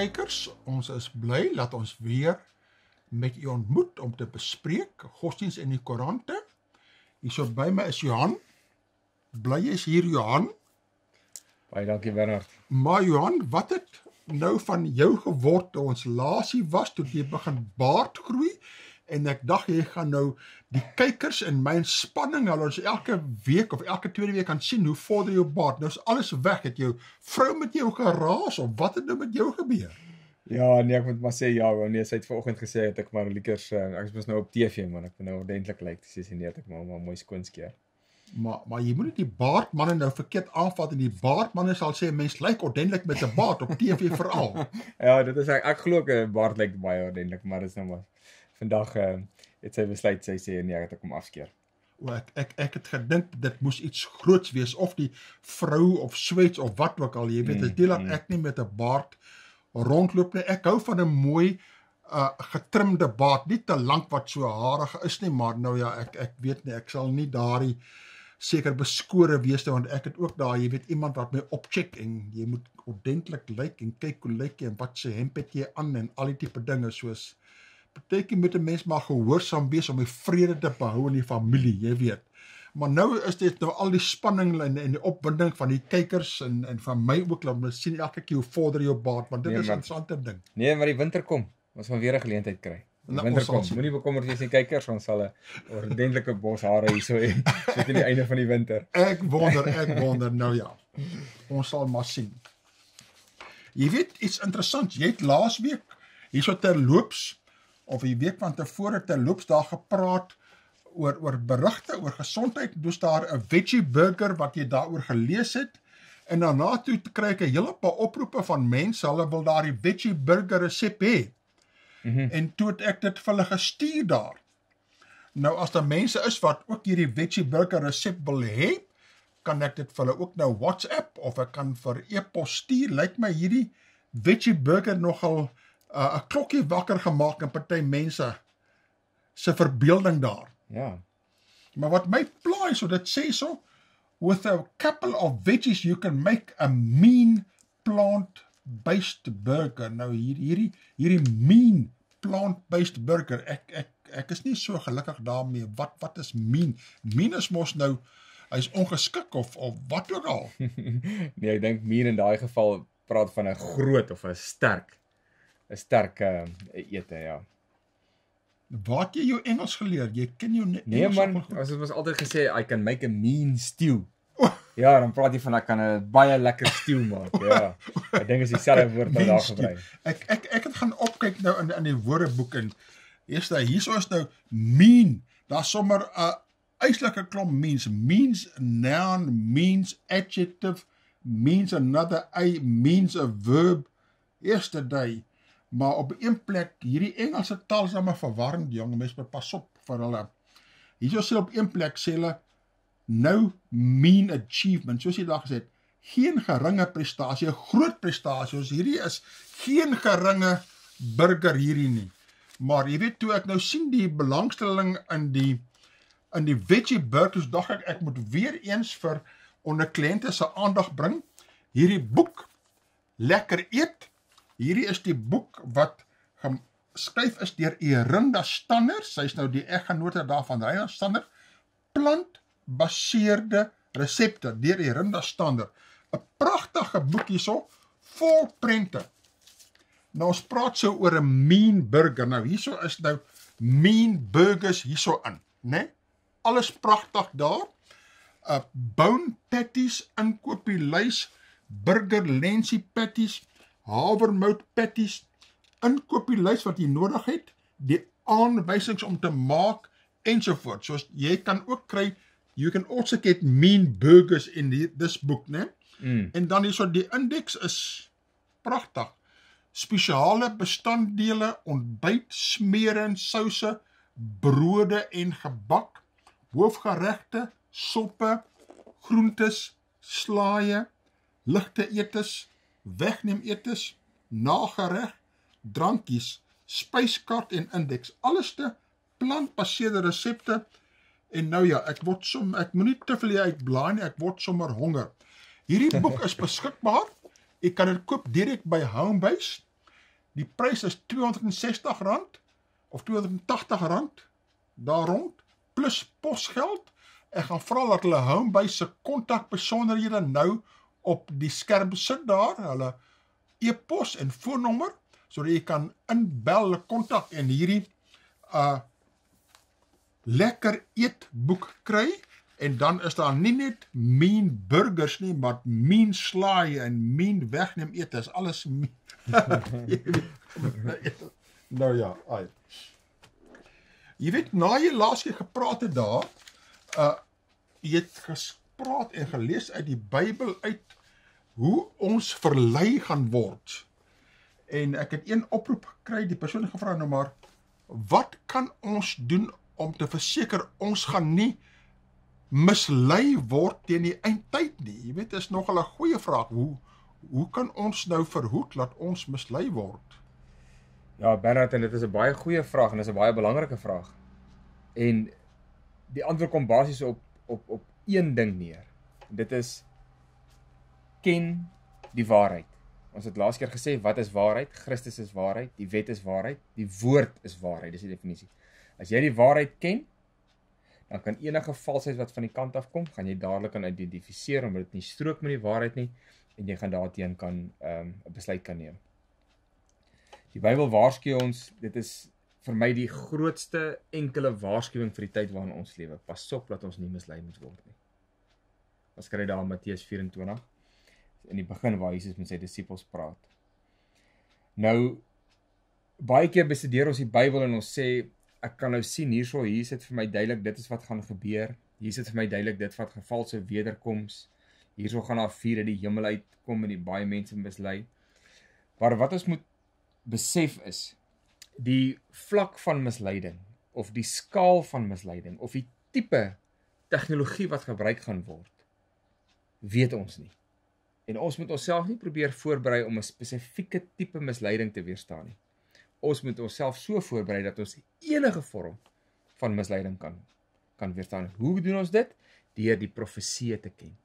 kykers, ons is bly dat ons weer met u ontmoet om te bespreek godsdiens en die koerante. Hierso by my is Johan. Bly is hier Johan. Baie dankie Bernard. Maar Johan, wat het nou van jou geword toe ons laasie was toe jy begin baard groei en ek dink jy gaan nou die kykers in my spanning hulle ons elke week of elke tweede week kan sien hoe vorder jou baard. Nou is alles weg. Het jou vrou met jou geraas of wat het nou met jou gebeur? Ja, nee, ek moet maar sê ja, want nee, sy het vanoggend gesê het ek maar liekers uh, ek is nou op TV man, ek moet nou ordentlik lyk. Sy sê nee, ek moet maar mooi skoon skeer. Maar maar jy moet nie die baardmanne nou verkeerd aanvat en die baardmanne sal sê mens lyk ordentlik met 'n baard op TV veral. ja, dit is ek ek glo 'n baard lyk baie ordentlik, maar dit is nou maar vandag uh, het sy besluit sy sê nee, ek het hom afskeer. O ek ek ek het gedink dit moes iets groots wees of die vrou of swets of wat ook al, jy weet, dit mm, deel dat mm. ek nie met 'n baard rondloop nie. Ek hou van 'n mooi uh getrimde baard, nie te lank wat so harig is nie, maar nou ja, ek ek weet nie, ek sal nie daardie seker beskore wees nie want ek het ook daai, jy weet, iemand wat my opcheck en jy moet ordentlik lyk en kyk hoe lyk jy en wat se hemp het jy aan en al die tipe dinge soos Partykie moet 'n mens maar gehoorsaam wees om die vrede te behou in die familie, jy weet. Maar nou is dit nou al die spanning en en die opwinding van die kykers en en van my ook dat ons sien elke keer hoe vorder jou baard, want dit nee, is 'n interessante ding. Nee, maar die winter kom. Ons gaan weer 'n geleentheid kry. Die nou, winter kom. Moenie bekommerd wees nie, kykers, ons sal 'n ordentlike bos hare hierso hê tot aan die einde van die winter. Ek wonder, ek wonder nou ja. Ons sal maar sien. Jy weet iets interessants, jy het laas week hierso terloops of 'n week van tevore terloops daar gepraat oor oor berigte oor gesondheid. Dis daar 'n veggie burger wat jy daaroor gelees het en daarna toe kry ek 'n hele paar oproepe van mense, hulle wil daardie veggie burger resep hê. Mm -hmm. En toe het ek dit vir hulle gestuur daar. Nou as daar mense is wat ook hierdie veggie burger resep wil hê, kan ek dit vir hulle ook nou WhatsApp of ek kan vir e-pos stuur. Lyk my hierdie veggie burger nogal 'n uh, klokkie wakker gemaak in party mense se verbeelding daar. Ja. Maar wat my pla is, so dit sê so with a couple of veggies you can make a mean plant based burger. Nou hier hierdie hierdie mean plant based burger. Ek ek ek is nie so gelukkig daarmee. Wat wat is mean? Mean is mos nou hy's ongeskik of of wat ook al. nee, ek dink mean in daai geval praat van 'n groot of 'n sterk 'n sterk uh, ete, ja. Waar het jy jou Engels geleer? Jy ken jou Engels Nee man, as dit was altyd gesê I can make a mean stew. Oh. Ja, dan praat jy van ek kan 'n baie lekker stew maak, ja. Ek dink is dieselfde woord wat daar gebruik. Ek ek ek het gaan opkyk nou in in die woordeboek en eers daai hierso is nou mean. Daar's sommer 'n uh, eislike klomp means. Means noun, means adjective, means another a means a verb. Eerste day maar op een plek hierdie Engelse taal is nou maar verwarrend jong mense moet pas op vir hulle. Hierso sê op een plek sê hulle no mean achievement. Soos jy daar gesê het geen geringe prestasie 'n groot prestasie ons hierdie is geen geringe burger hierdie nie. Maar jy weet toe ek nou sien die belangstelling in die in die veggie burgers dog ek ek moet weer eens vir onder kliënte se aandag bring. Hierdie boek lekker eet Hierdie is die boek wat geskryf is deur Erinda Stanner. Sy's nou die eggenote daarvan Reina Stanner. Plantbaseerde resepte deur Erinda Stanner. 'n Pragtige boek hierso vol prente. Nou ons praat so oor 'n mean burger. Nou hierso is nou mean burgers hierso in, né? Nee? Alles pragtig daar. 'n uh, Bone patties inkopieslys, burger lensie patties, havermout patties, inkopieslys wat jy nodig het, die aanwysings om te maak ensovoorts. Soos jy kan ook kry you can also get mean burgers in die, this book, né? Mm. En dan hierso die indeks is pragtig. Spesiale bestanddele, ontbyt, smere en souse, brode en gebak, hoofgeregte, soppe, groentes, slaaie, ligte etes, wegneem etes, nagereg, drankies, spyskaart en indeks, alles te plantbaseerde resepte. En nou ja, ek word som ek moenie te veel uitblaai nie, ek word sommer honger. Hierdie boek is beskikbaar. Jy kan dit koop direk by Homebase Die prys is R260 of R280 daar rond plus posgeld. Ek gaan vra dat hulle Homebase se kontakbesonderhede nou op die skerm sit daar, hulle e-pos en foonnommer sodat jy kan inbel hulle kontak en hierdie uh lekker eetboek kry en dan is daar nie net mean burgers nie maar mean slaai en mean wegneem eet is alles mean. nou ja, ai. Jy weet na jy laas keer gepraat het daar, uh jy het gespreek en gelees uit die Bybel uit hoe ons verlei gaan word. En ek het een oproep gekry, die persoon het gevra nou maar wat kan ons doen om te verseker ons gaan nie mislei word teen die eindtyd nie. Jy weet, is nog 'n goeie vraag. Hoe hoe kan ons nou verhoed dat ons mislei word? Ja, Bernard, en dit is 'n baie goeie vraag en dit is 'n baie belangrike vraag. En die antwoord kom basies op op op een ding neer. Dit is ken die waarheid. Ons het laas keer gesê wat is waarheid? Christus is waarheid, die wet is waarheid, die woord is waarheid. Dis die definisie. As jy die waarheid ken, dan kan enige valsheid wat van die kant af kom, gaan jy dadelik kan identifiseer omdat dit nie strook met die waarheid nie en jy gaan daarteen kan ehm, 'n um, besluit kan neem. Die Bybel waarsku ons, dit is vir my die grootste enkele waarskuwing vir die tyd waarin ons lewe. Pas op dat ons nie mislei moet word nie. Ons kry daar in Matteus 24 in die begin waar Jesus met sy disippels praat. Nou baie keer bestudeer ons die Bybel en ons sê ek kan nou sien hierso hier sit vir my duidelik dit is wat gaan gebeur. Hier sit vir my duidelik dit wat gevalse wederkoms. Hierso gaan daar vuur uit die hemel uitkom en die baie mense mislei. Maar wat ons moet besef is die vlak van misleiding of die skaal van misleiding of die tipe tegnologie wat gebruik gaan word weet ons nie. En ons moet onsself nie probeer voorberei om 'n spesifieke tipe misleiding te weerstaan nie. Ons moet onsself so voorberei dat ons enige vorm van misleiding kan kan weerstaan. Hoe doen ons dit? Deur die profeseë te ken.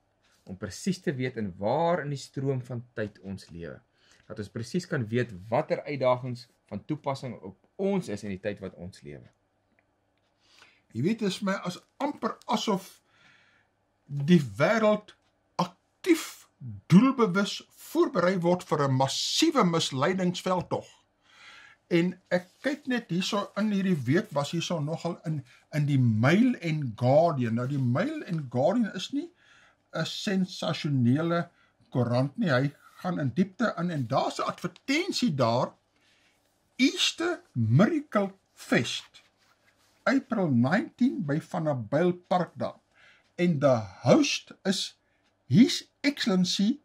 Om presies te weet in waar in die stroom van tyd ons lewe dat ons presies kan weet watter uitdagings van toepassing op ons is in die tyd wat ons lewe. Jy weet dit is my as amper asof die wêreld aktief doelbewus voorberei word vir 'n massiewe misleidingsveldtog. En ek kyk net hierso in hierdie week was hierso nogal in in die Mail and Guardian. Nou die Mail and Guardian is nie 'n sensasionele koerant nie. Hy gaan in diepte in en daar's 'n advertensie daar Easter Miracle Fest April 19 by Vanderbijl Park daar en the host is His Excellency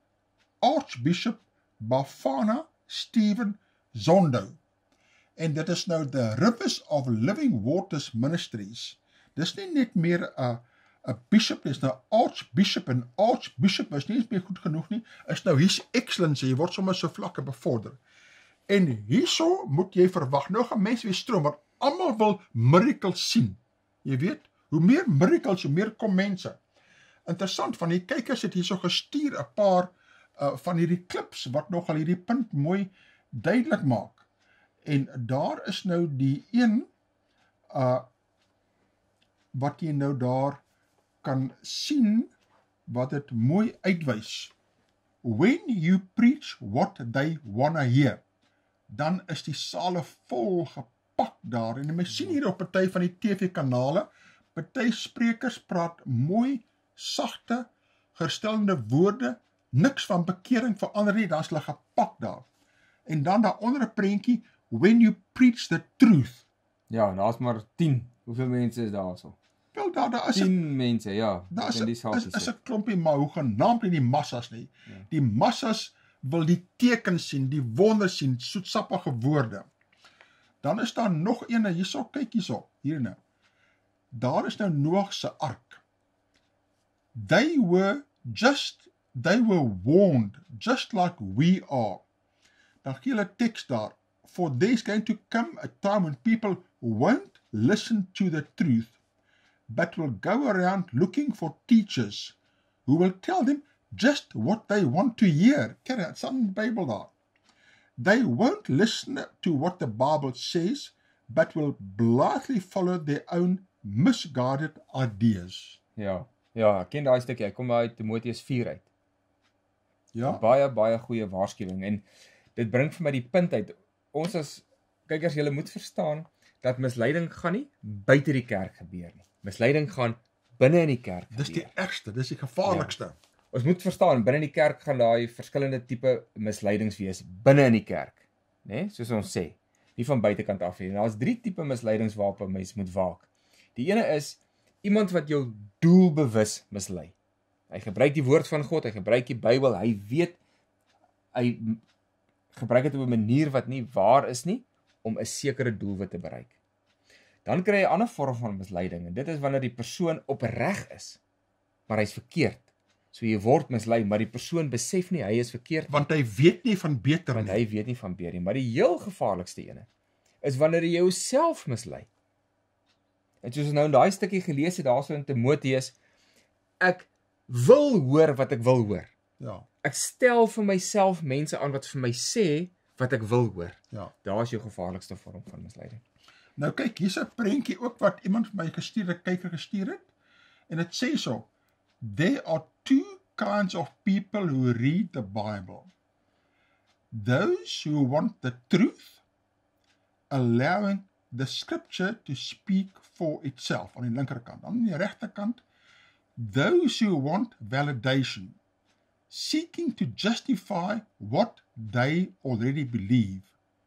Archbishop Bafana Stephen Zondo. En dit is nou the Rivers of Living Waters Ministries. Dis nie net meer 'n 'n bishop is nou archbishop en archbishop is nie eens meer goed genoeg nie. Is nou his excellency jy word sommer so vlakke bevorder. En hierso moet jy verwag nou gaan mense weer stroom want almal wil miracles sien. Jy weet hoe meer miracles hoe meer kom mense interessant van die kykers het hierso gestuur 'n paar uh, van hierdie klips wat nogal hierdie punt mooi duidelik maak en daar is nou die een uh wat jy nou daar kan sien wat dit mooi uitwys. When you preach what they wanna hear, dan is die sale vol gepak daar en jy sien hier op party van die TV-kanale, party sprekers praat mooi sagte gestelende woorde, niks van bekering verander nie, dan's hulle gepak daar. En dan daaronder 'n prentjie, when you preach the truth. Ja, daar's maar 10. Hoeveel mense is daar so? Wel daar daar is 10 mense, ja. Daar is die is, is 'n klompie maar hoe genaamd nie die massas nie. Ja. Die massas wil die tekens sien, die wonder sien, soetsappige woorde. Dan is daar nog een hierso, kyk hierso, hierna. Daar is nou Noag se ark. They were just they were warned just like we are. Dan gee hulle teks daar. For there's going to come a time when people won't listen to the truth but will go around looking for teachers who will tell them just what they want to hear. Kyk, dit's in die Bybel daar. They won't listen to what the Bible says, but will blithely follow their own misguided ideas. Ja. Ja, ek ken daai stukkie. Hy kom uit Timoteus 4 uit. Ja. Baie baie goeie waarskuwing en dit bring vir my die punt uit. Ons as kykers, julle moet verstaan dat misleiding gaan nie buite die kerk gebeur nie. Misleiding gaan binne in die kerk gebeur. Dis die ergste, dis die gevaarlikste. Ja. Ons moet verstaan binne in die kerk gaan daai verskillende tipe misleidings wees binne in die kerk, né? Nee? Soos ons sê, nie van buitekant af nie. Daar's drie tipe misleidings waarop 'n mens moet waak. Die ene is iemand wat jou doelbewus mislei. Hy gebruik die woord van God, hy gebruik die Bybel, hy weet hy gebruik dit op 'n manier wat nie waar is nie om 'n sekere doelwit te bereik. Dan kry jy 'n ander vorm van misleiding en dit is wanneer die persoon opreg is, maar hy's verkeerd. So jy word mislei, maar die persoon besef nie hy is verkeerd Want hy weet nie van beter nie. hy weet nie van beter nie. Maar die heel gevaarlikste ene is wanneer jy jouself mislei. En soos ons nou in daai stukkie gelees het daarso in Timoteus, ek wil hoor wat ek wil hoor. Ja. Ek stel vir myself mense aan wat vir my sê wat ek wil hoor. Ja. Daar is jou gevaarlikste vorm van misleiding. Nou kyk, hier's 'n prentjie ook wat iemand vir my gestuur het, kyker gestuur het. En dit sê so: There are two kinds of people who read the Bible. Those who want the truth, allowing the scripture to speak for itself aan die linkerkant. Aan die regterkant, those who want validation, seeking to justify what they already believe.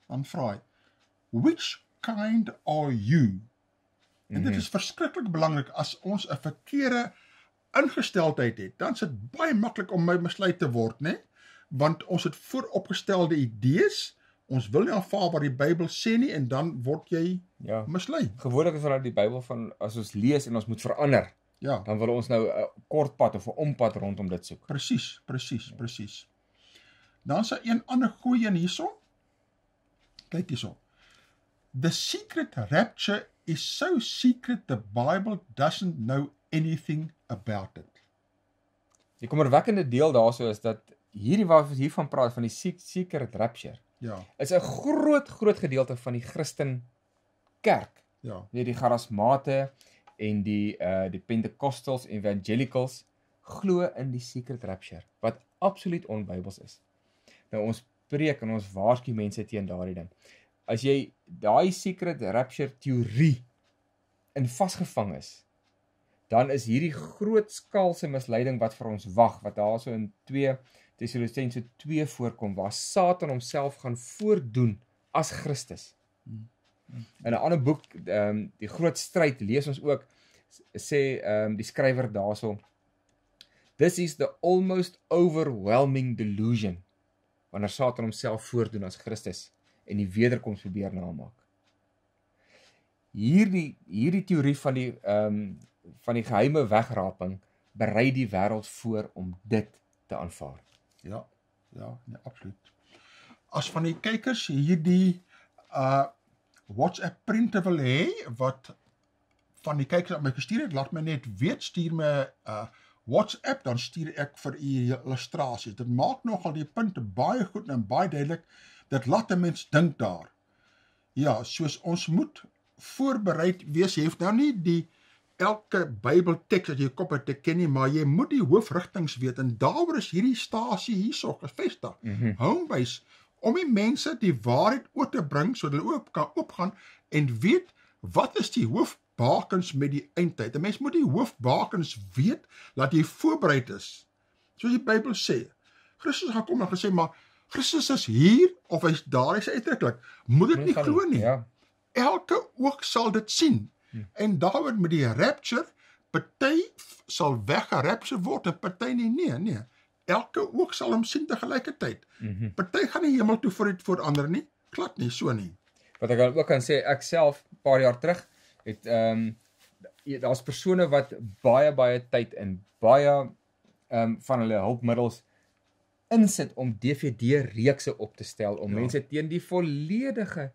Dan vra hy, which kind are you? En dit Mhm. is verskriklik belangrik as ons 'n verkeerde ingesteldheid het, dan is dit baie maklik om my mislei te word, né? Want ons het vooropgestelde idees, ons wil nie aanvaar wat die Bybel sê nie en dan word jy Ja. mislei. Gewoonlik is daar die Bybel van as ons lees en ons moet verander, Ja, dan wil ons nou 'n kort pad of 'n ompad rondom dit soek. presies, presies, presies. Dan's daar een ander goeie een hierso. Kyk hierso. The secret rapture is so secret the Bible doesn't know anything about it. Die kommerwekkende deel daarso is dat hierdie wat hiervan praat van die sec- secret rapture Ja, is 'n groot groot gedeelte van die Christen kerk. ja, Weet die charismate en die uh die Pentecostals evangelicals glo in die secret rapture wat absoluut onbybels is. Nou ons preek en ons waarsku mense teen daardie ding. As jy daai secret rapture teorie in vasgevang is, dan is hierdie groot skaalse misleiding wat vir ons wag wat daarso in 2 Tessalonisense 2 voorkom waar Satan homself gaan voordoen as Christus. In 'n ander boek, ehm um, die groot stryd lees ons ook sê ehm um, die skrywer daarso This is the almost overwhelming delusion wanneer Satan homself voordoen as Christus en die wederkoms probeer namaak. Hierdie hierdie teorie van die ehm um, van die geheime wegraping berei die wêreld voor om dit te aanvaar. ja, ja, nee, absoluut. As van die kykers hierdie uh WhatsApp printe wil hê wat van die kykers aan my gestuur het, laat my net weet, stuur my uh WhatsApp dan stuur ek vir u illustrasies. Dit maak nogal die punte baie goed en baie duidelik. Dit laat 'n mens dink daar. Ja, soos ons moet voorbereid wees. Jy hoef nou nie die elke Bybelteks wat jy kop het te ken nie, maar jy moet die hoofrigtings weet en daaroor is hierdie stasie hierso gevestig. Mhm. Homebase om die mense die waarheid oor te bring sodat hulle ook kan opgaan en weet wat is die hoofbakens met die eindtyd. 'n Mens moet die hoofbakens weet dat jy voorbereid is. Soos die Bybel sê. Christus gaan kom en gesê maar Christus is hier of hy's daar, hy's uitdruklik. Moet dit nie glo nie. Ja. Elke oog sal dit sien. Hm. En daaroor met die rapture, party sal weggerapture word en party nie. Nee, nee. Elke oog sal hom sien te gelykertyd. Mhm. Party gaan nie hemel toe vooruit voor ander nie. Glad nie so nie. Wat ek ook kan sê, ek self 'n paar jaar terug het ehm um, daar's persone wat baie baie tyd en baie ehm um, van hulle hulpmiddels insit om DVD reekse op te stel om Ja. mense teen die volledige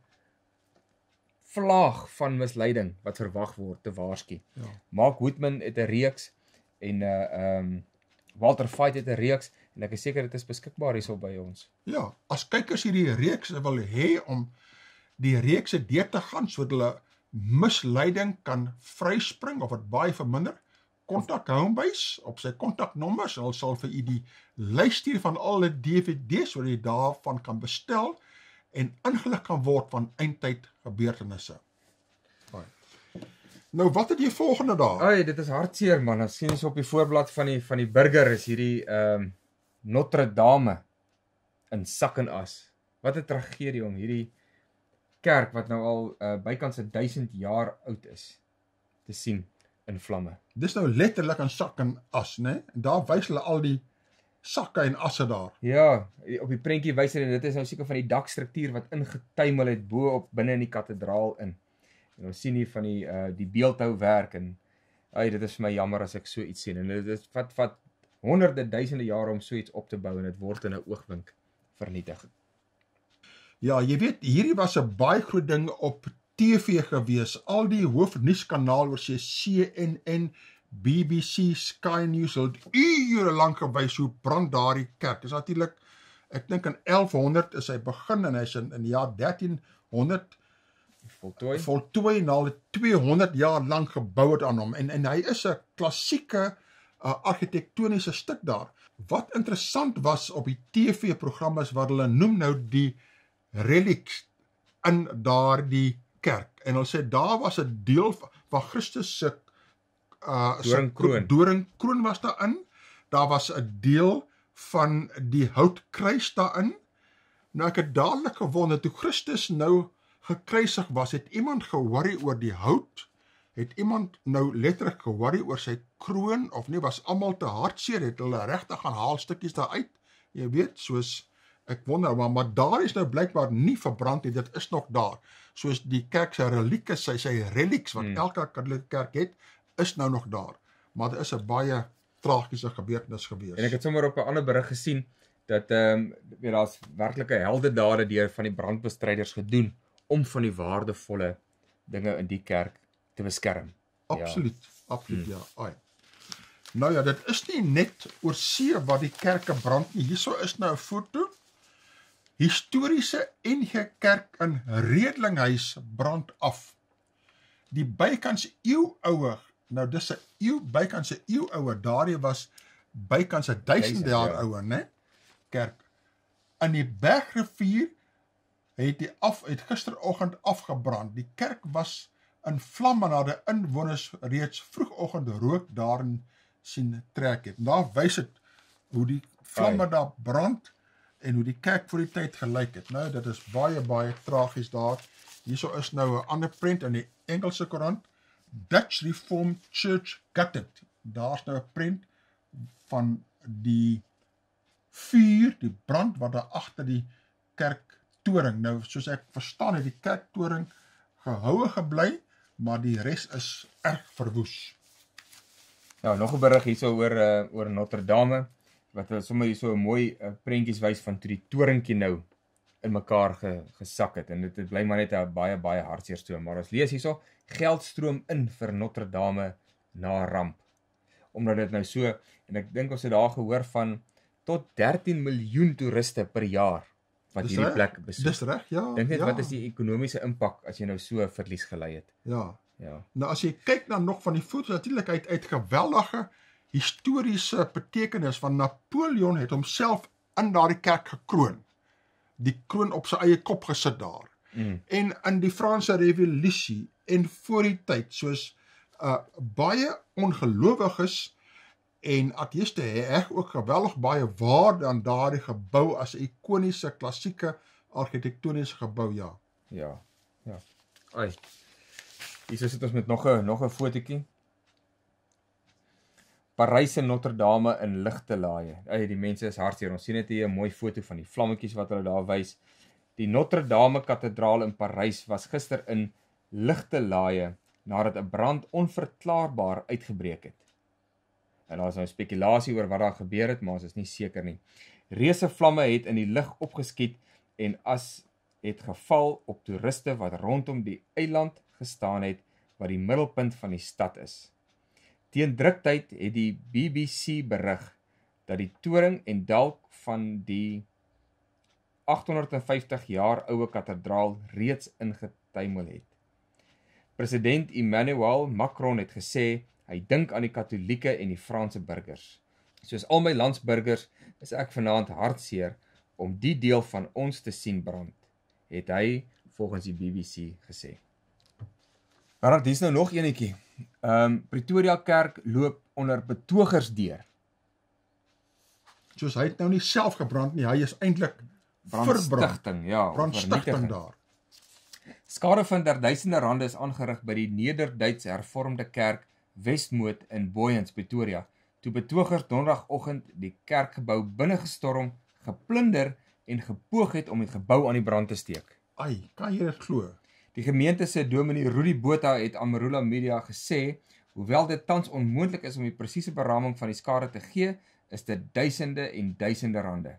vlaag van misleiding wat verwag word te waarsku. Ja. Mark Woodman het 'n reeks en uh ehm um, Walter Fight het 'n reeks En ek is seker dit is beskikbaar hierso by ons. Ja, as kykers hierdie reeks wil hê om die reeks se deur te gaan sodat hulle misleiding kan vryspring of dit baie verminder, kontak Homebase op sy kontaknommers en hulle sal vir u die lys stuur van al die DVD's wat jy daarvan kan bestel en ingelig kan word van eindtyd gebeurtenisse. Nou wat het jy volgende daar? Ai, dit is hartseer man. Ons sien ons op die voorblad van die van die burger is hierdie ehm um, Notre Dame in sak en as. Wat 'n tragedie om hierdie kerk wat nou al uh, bykans 1000 jaar oud is te sien in vlamme. Dis nou letterlik in sak en as, né? Nee? En daar wys hulle al die sakke en asse daar. Ja, op die prentjie wys hulle dit is nou seker van die dakstruktuur wat ingetuimel het bo op binne in die kathedraal in. En ons sien hier van die uh die beeldhouwerk en ai dit is vir my jammer as ek so iets sien en dit vat vat honderde duisende jare om so iets op te bou en dit word in 'n oogwink vernietig. Ja, jy weet hierdie was 'n baie groot ding op TV gewees. Al die hoofnuuskanaal oor se CNN, BBC, Sky News het ure lank gewys hoe brand daardie kerk. Dis natuurlik ek dink in 1100 is hy begin en hy's in in die jaar 1300 voltooi voltooi na al 200 jaar lank gebou het aan hom en en hy is 'n klassieke uh, argitektoniese stuk daar. Wat interessant was op die TV-program is wat hulle noem nou die relics in daardie kerk. En hulle sê daar was 'n deel van Christus se uh doringkroon. Doringkroon was daarin. Daar was 'n deel van die houtkruis daarin. Nou ek het dadelik gewonder toe Christus nou gekruisig was, het iemand ge-worry oor die hout? Het iemand nou letterlik ge-worry oor sy kroon of nie was almal te hartseer het hulle regtig gaan haal stukkies daar uit? Jy weet, soos ek wonder maar maar daar is nou blykbaar nie verbrand nie, dit is nog daar. Soos die kerk se relieke, sy sy relics wat hmm. elke Katolieke kerk het, is nou nog daar. Maar dit is 'n baie tragiese gebeurtenis gewees. En ek het sommer op 'n ander berig gesien dat ehm um, weet daar's werklike heldedade deur van die brandbestryders gedoen om van die waardevolle dinge in die kerk te beskerm. Absoluut, ja. absoluut hmm. ja. Ai. Nou ja, dit is nie net oor see wat die kerke brand nie. Hierso is nou 'n foto. Historiese NG Kerk in Redlinghuis brand af. Die bykans eeuoue, nou dis 'n eeu bykans 'n eeuoue, daardie was bykans 'n 1000 jaar ja. ouer, né? Kerk in die Bergrivier het die af het gisteroggend afgebrand. Die kerk was in vlamme nadat die inwoners reeds vroegoggend rook daarin sien trek het. Daar wys dit hoe die vlamme Ai. daar brand en hoe die kerk voor die tyd gelyk het. Nou dit is baie baie tragies daar. Hierso is nou 'n ander prent in die Engelse koerant Dutch Reformed Church gutted. Daar's nou 'n prent van die vuur, die brand wat daar agter die kerk toring. Nou soos ek verstaan het die kerktoring gehoue gebly, maar die res is erg verwoes. Nou nog 'n berig hierso oor uh, oor Notre Dame wat hulle sommer hierso 'n mooi uh, prentjies wys van toe die toringkie nou in mekaar ge, gesak het en dit het bly maar net 'n baie baie hartseer storie, maar ons lees hierso geld stroom in vir Notre Dame na ramp. Omdat dit nou so en ek dink ons het daar gehoor van tot 13 miljoen toeriste per jaar wat dis hierdie plek besoek. Dis reg, ja. Dink net ja. wat is die ekonomiese impak as jy nou so verlies gelei het? Ja. Ja. Nou as jy kyk na nog van die foto's natuurlik uit uit geweldige historiese betekenis van Napoleon het homself in daardie kerk gekroon. Die kroon op sy eie kop gesit daar. Mm. En in die Franse revolusie en voor die tyd soos uh baie ongelowiges en ateëste heg ook geweldig baie waarde aan daardie gebou as 'n ikoniese klassieke argitektoniese gebou ja. Ja. Ja. Ai. Hier sit ons met nog 'n nog 'n fotootjie. Parys en Notre Dame in ligte laaie. Ai, die mense is hartseer. Ons sien net hier 'n mooi foto van die vlammetjies wat hulle daar wys. Die Notre Dame kathedraal in Parys was gister in ligte laaie nadat 'n brand onverklaarbaar uitgebreek het. En daar is nou spekulasie oor wat daar gebeur het, maar ons is nie seker nie. Reuse vlamme het in die lug opgeskiet en as het geval op toeriste wat rondom die eiland gestaan het wat die middelpunt van die stad is. Teen druktyd het die BBC berig dat die toring en dalk van die 850 jaar oue kathedraal reeds ingetuimel het. President Emmanuel Macron het gesê hy dink aan die Katolieke en die Franse burgers. Soos al my landsburgers is ek vanaand hartseer om die deel van ons te sien brand, het hy volgens die BBC gesê. Maar dis nou nog eenetjie. Ehm um, Pretoria Kerk loop onder betogers deur. Soos hy het nou nie self gebrand nie, hy is eintlik verbrand. Brandstigting, ja, Brandstigting vernietiging. daar. Skade van der duisende rande is aangerig by die Nederduits Hervormde Kerk Westmoed in Booyens, Pretoria, toe betogers donderdagoggend die kerkgebou binnegestorm, geplunder en gepoog het om die gebou aan die brand te steek. Ai, kan jy dit glo? Die gemeente se dominee Rudy Botha het aan Marula Media gesê, hoewel dit tans onmoontlik is om die presiese beraming van die skade te gee, is dit duisende en duisende rande.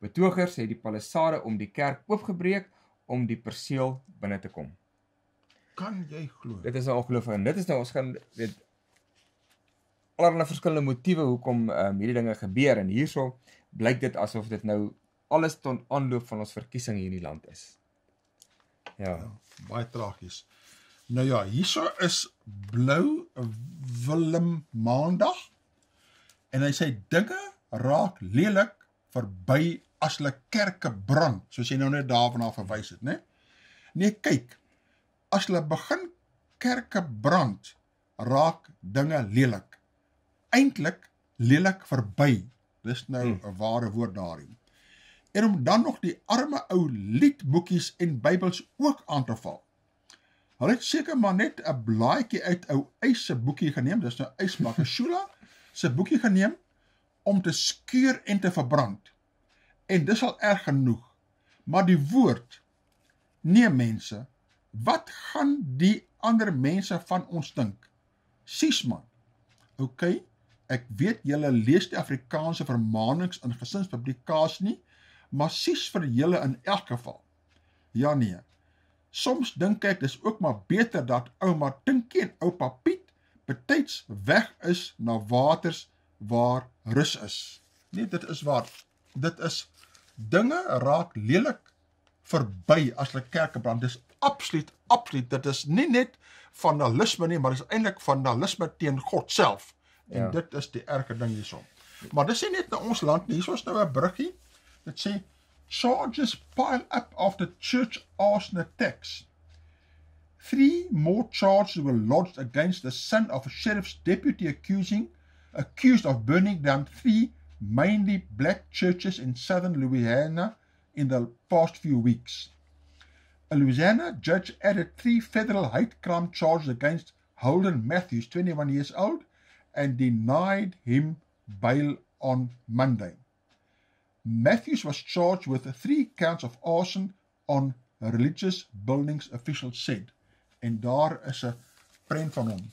Betogers het die palissade om die kerk oopgebreek om die perseel binne te kom. Kan jy glo? Dit is 'n ongelooflike en dit is nou ons gaan weet allerlei verskillende motiewe hoekom um, hierdie dinge gebeur en hierso blyk dit asof dit nou alles tot aanloop van ons verkiesing hier in die land is. Ja. Ja, baie tragies. Nou ja, hierso is blou Willem Maandag en hy sê dinge raak lelik verby as hulle kerke brand, soos jy nou net daarna verwys het, né? Nee, kyk. As hulle begin kerke brand, raak dinge lelik. Eintlik lelik verby. Dis nou 'n hmm. ware woord daarin. En om dan nog die arme ou liedboekies en Bybels ook aan te val. Hulle het seker maar net 'n blaadjie uit ou Eis se boekie geneem, dis nou Eis Makashula se boekie geneem om te skeur en te verbrand. En dis al erg genoeg. Maar die woord nee mense, wat gaan die ander mense van ons dink? Sis man. OK, ek weet julle lees die Afrikaanse vermaanings in gesinspublikasies nie, maar sis vir julle in elk geval. Ja nee. Soms dink ek dis ook maar beter dat ouma Tinkie en oupa Piet betyds weg is na waters waar rus is. Nee, dit is waar. Dit is dinge raak lelik verby as hulle kerke brand. Dis absoluut absoluut. Dit is nie net vandalisme nie, maar dis eintlik vandalisme teen God self. En ja. dit is die erge ding hierson. Maar dis nie net na ons land nie. Hier is nou 'n bruggie. Dit sê charges pile up after church arson attacks. Three more charges were lodged against the son of a sheriff's deputy accusing accused of burning down three mainly black churches in southern Louisiana in the past few weeks. A Louisiana judge added three federal hate crime charges against Holden Matthews, 21 years old, and denied him bail on Monday. Matthews was charged with three counts of arson on religious buildings, officials said. En daar is 'n prent van hom.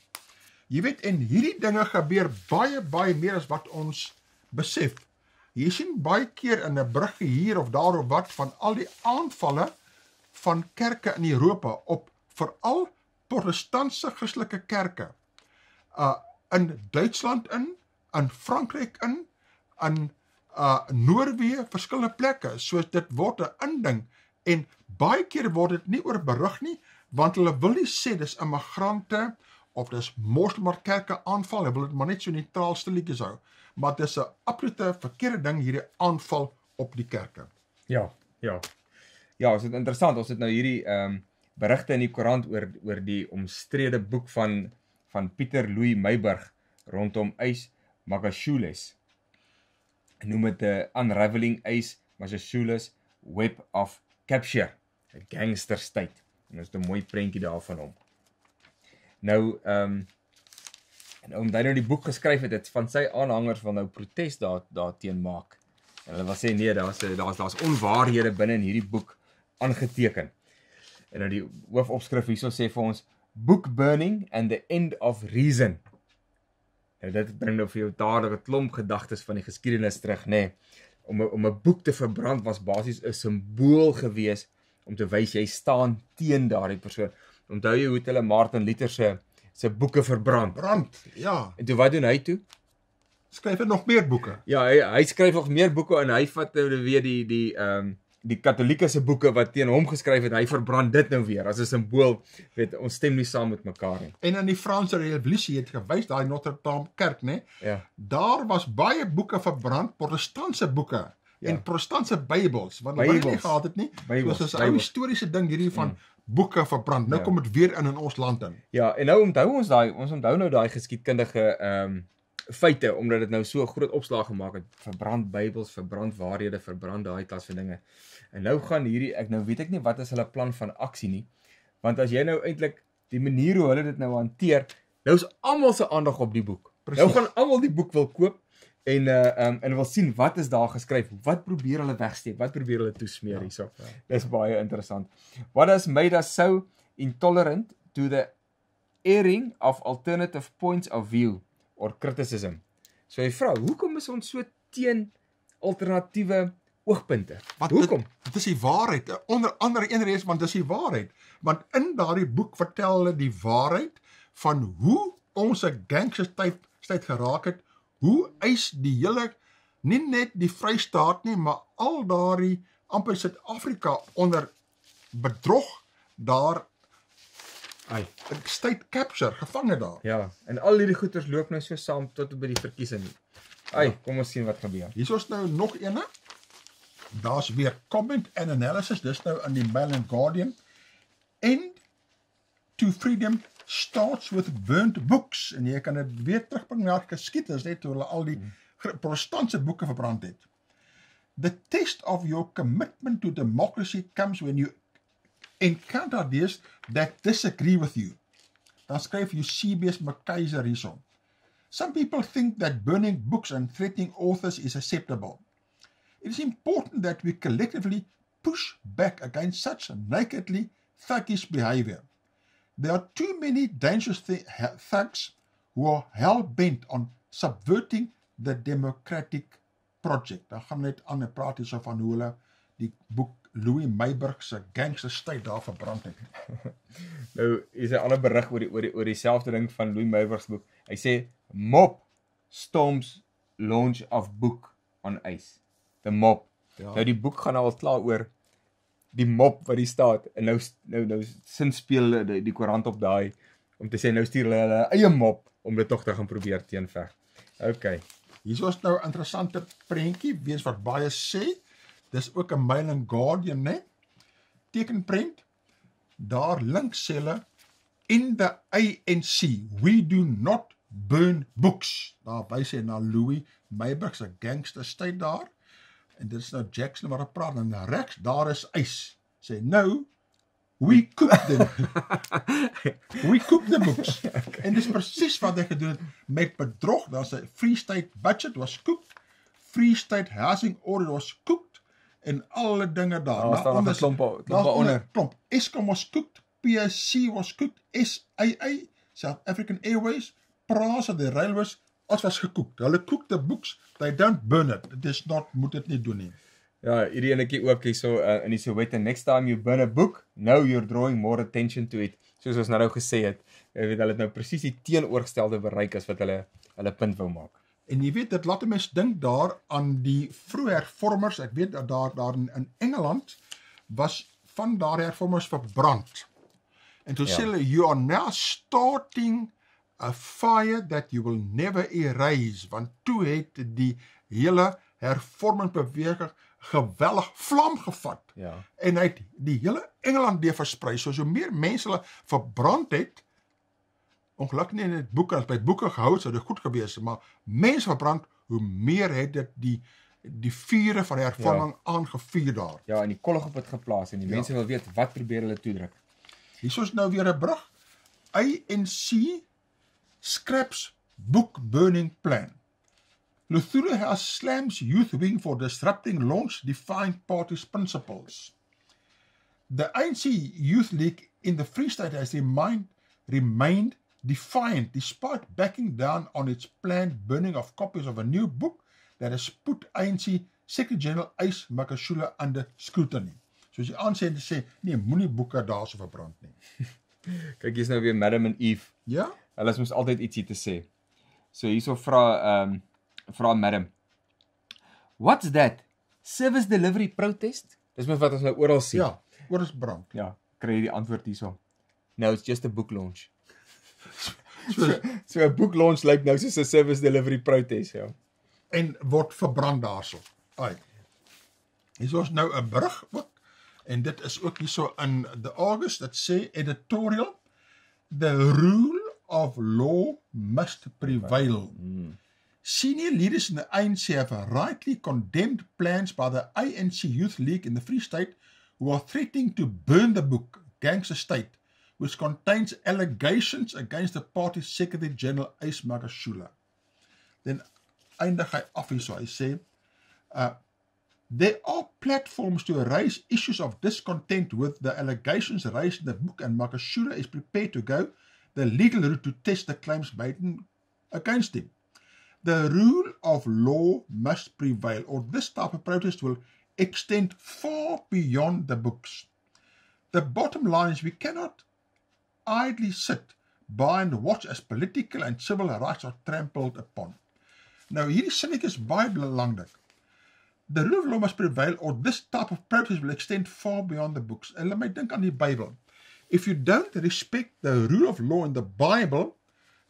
Jy weet en hierdie dinge gebeur baie baie meer as wat ons besef. Jy sien baie keer in 'n bruggie hier of daar of wat van al die aanvalle van kerke in Europa op veral protestantse Christelike kerke. Uh in Duitsland in, in Frankryk in, in uh Noorwe, verskillende plekke. So dit word 'n inding en baie keer word dit nie oor berig nie want hulle wil nie sê dis immigrante of dis moslimar kerke aanval, hulle wil dit maar net so neutraal stilletjies hou. Maar dit is 'n absolute verkeerde ding hierdie aanval op die kerke. Ja, ja. Ja, dit is interessant. Ons het nou hierdie ehm um, berigte in die koerant oor oor die omstrede boek van van Pieter Louis Meyburg rondom Eis Magashules. Noem dit 'n unraveling Eis Magashules web of capture, 'n gangster state. En dit is 'n mooi prentjie daarvan hom. Nou ehm um, en omdat hy nou die boek geskryf het, het van sy aanhangers wil nou protes daar daarteen maak. En hulle wil sê nee, daar's daar's daar's onwaarhede binne in hierdie boek aangeteken. En nou die hoofopskrif hierso sê vir ons book burning and the end of reason. En dit bring nou vir jou dadelik 'n klomp gedagtes van die geskiedenis terug, nê. Nee. Om om 'n boek te verbrand was basies 'n simbool gewees om te wys jy staan teen daardie persoon. Onthou jy hoe hulle Martin Luther se se boeke verbrand? Brand. Ja. En toe wat doen hy toe? skryf hy nog meer boeke. Ja, hy hy skryf nog meer boeke en hy vat nou weer die die ehm um, die katolieke se boeke wat teen hom geskryf het, hy verbrand dit nou weer as 'n simbool, weet ons stem nie saam met mekaar nie. En in die Franse Revolusie het gewys daai Notre Dame kerk, né? Ja. Daar was baie boeke verbrand, protestantse boeke Ja. en protestantse Bybels wat hulle nie Bybels. gehad het nie. Bybels, So dis 'n ou historiese ding hierdie van boeke verbrand. Nou Ja. kom dit weer in in ons land in. Ja, en nou onthou ons daai ons onthou nou daai geskiedkundige ehm um, feite omdat dit nou so 'n groot opslag gemaak het. Verbrand Bybels, verbrand waarhede, verbrand daai klas van dinge. En nou gaan hierdie ek nou weet ek nie wat is hulle plan van aksie nie. Want as jy nou eintlik die manier hoe hulle dit nou hanteer, nou is almal se aandag op die boek. Presies. Nou gaan almal die boek wil koop en uh um, en wil sien wat is daar geskryf. Wat probeer hulle wegsteek? Wat probeer hulle toesmeer Ja, hierso? ja. Dis baie interessant. What has made us so intolerant to the airing of alternative points of view or criticism? So jy vra, hoekom is ons so teen alternatiewe oogpunte? Wat hoekom? Dit, dit is die waarheid. Onder andere een rede is want dis die waarheid. Want in daardie boek vertel hulle die waarheid van hoe ons 'n gangstertyd tyd geraak het, hoe eis die hele nie net die Vrystaat nie, maar al daardie amper Suid-Afrika onder bedrog daar Ai. state capture gevange daar. Ja, en al hierdie goeters loop nou so saam tot by die verkiesing. Ai, kom ons sien wat gebeur. Hier is nou nog eene. Daar's weer comment and analysis. Dis nou in die Mail and Guardian. End to freedom starts with burnt books en jy kan dit weer terugbring na geskiedenis net hoe hulle al die gr- protestantse boeke verbrand het. The test of your commitment to democracy comes when you encounter ideas that disagree with you. Dan skryf Eusebius McKaiser hierson. Some people think that burning books and threatening authors is acceptable. It is important that we collectively push back against such nakedly thuggish behavior. There are too many dangerous th- thugs who are hell bent on subverting the democratic project. Dan gaan net aan en praat hierso van hoe hulle die boek Louis Meyburg se Gangster State daar verbrand het. Nou is 'n ander berig oor die oor die oor dieselfde ding van Louis Meyburg se boek. Hy sê Mob storms launch of book on ice. The Mob. Ja. Nou die boek gaan al klaar oor die mob wat die staat en nou nou nou sin speel die, die koerant op daai om te sê nou stuur hulle hulle eie mob om dit tog te gaan probeer teenveg. OK. Hier is nou 'n interessante prentjie, wees wat baie sê. Dis ook 'n Mail and Guardian, né? Tekenprent. Daar links sê hulle in the ANC, we do not burn books. Daar wys hy na Louis Meyburg se gangster state daar. En dit is nou Jackson wat praat en regs daar is ys. Sê nou we cook them. we cook the books. okay. En dis presies wat hy gedoen het met bedrog. Daar's 'n Free State budget was cooked. Free State housing order was cooked en alle dinge daar. Daar staan nog 'n klomp onder. Klomp. Eskom was cooked, PSC was cooked, SAA, South African Airways, Prasa the railways, alles was gekook. Hulle cook the books. They don't burn it. It is not moet dit nie doen nie. Ja, hierdie enetjie ook hierso uh, in die Soweto next time you burn a book, now you're drawing more attention to it. Soos ons nou nou gesê het, jy weet hulle het nou presies die teenoorgestelde bereik as wat hulle hulle punt wou maak. En jy weet dit laat mens dink daar aan die vroeë hervormers. Ek weet dat daar daar in, in Engeland was van daardie hervormers verbrand. En toe Ja. sê hulle you are now starting a fire that you will never erase want toe het die hele hervormingsbeweging geweldig vlam gevat Ja. en hy het die hele Engeland deur versprei. So so meer mense hulle verbrand het. Ongelukkig nie net boeke as by boeke gehou sou dit goed gewees het, maar mense verbrand, hoe meer het dit die die vure van die hervorming ja. aangevuur daar. Ja, en die kollig op het geplaas en die Ja. mense wil weet wat probeer hulle toedruk. Hier is nou weer 'n brug. ANC scraps book burning plan. Luthuli has slams youth wing for disrupting launch defined party's principles. The ANC Youth League in the Free State has remained, remained defiant despite backing down on its planned burning of copies of a new book that has put ANC Secretary General Ace Makashula under scrutiny. Soos die aansê te sê, nee, moenie boeke daarso verbrand nie. Kyk hier's nou weer Madam en Eve. Ja? Hulle is mos altyd ietsie te sê. So hierso vra ehm um, Vra madam. What's that? Service delivery protest? Dis mos wat ons nou oral sien. Ja, is brand. Ja, kry jy die antwoord hierso. No, it's just a book launch. So So 'n book launch lyk nou soos 'n service delivery protest, ja. en word verbrand daarso. Ai. Hier is nou 'n berig ook en dit is ook hierso in the August dat sê editorial the rule of law must prevail. Mm. Senior leaders in the ANC have rightly condemned plans by the ANC Youth League in the Free State who are threatening to burn the book Gangster State which contains allegations against the party's Secretary General Ace Magashula. Then eindig hy af hierso. Hy sê uh there are platforms to raise issues of discontent with the allegations raised in the book and Magashula is prepared to go the legal route to test the claims made in, against him. The rule of law must prevail or this type of protest will extend far beyond the books. The bottom line is we cannot idly sit by and watch as political and civil rights are trampled upon. Nou hierdie sinnetjie is baie belangrik. The rule of law must prevail or this type of protest will extend far beyond the books. En laat my dink aan die Bybel. If you don't respect the rule of law in the Bible,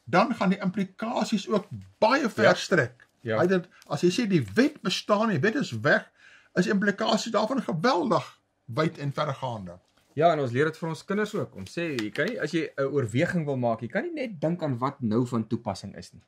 dan gaan die implikasies ook baie ver Ja. strek. Ja. Hy dit as jy sê die wet bestaan, die wet is weg, is implikasies daarvan geweldig wyd en verregaande. Ja, en ons leer dit vir ons kinders ook. Ons sê jy kan nie as jy 'n oorweging wil maak, jy kan nie net dink aan wat nou van toepassing is nie.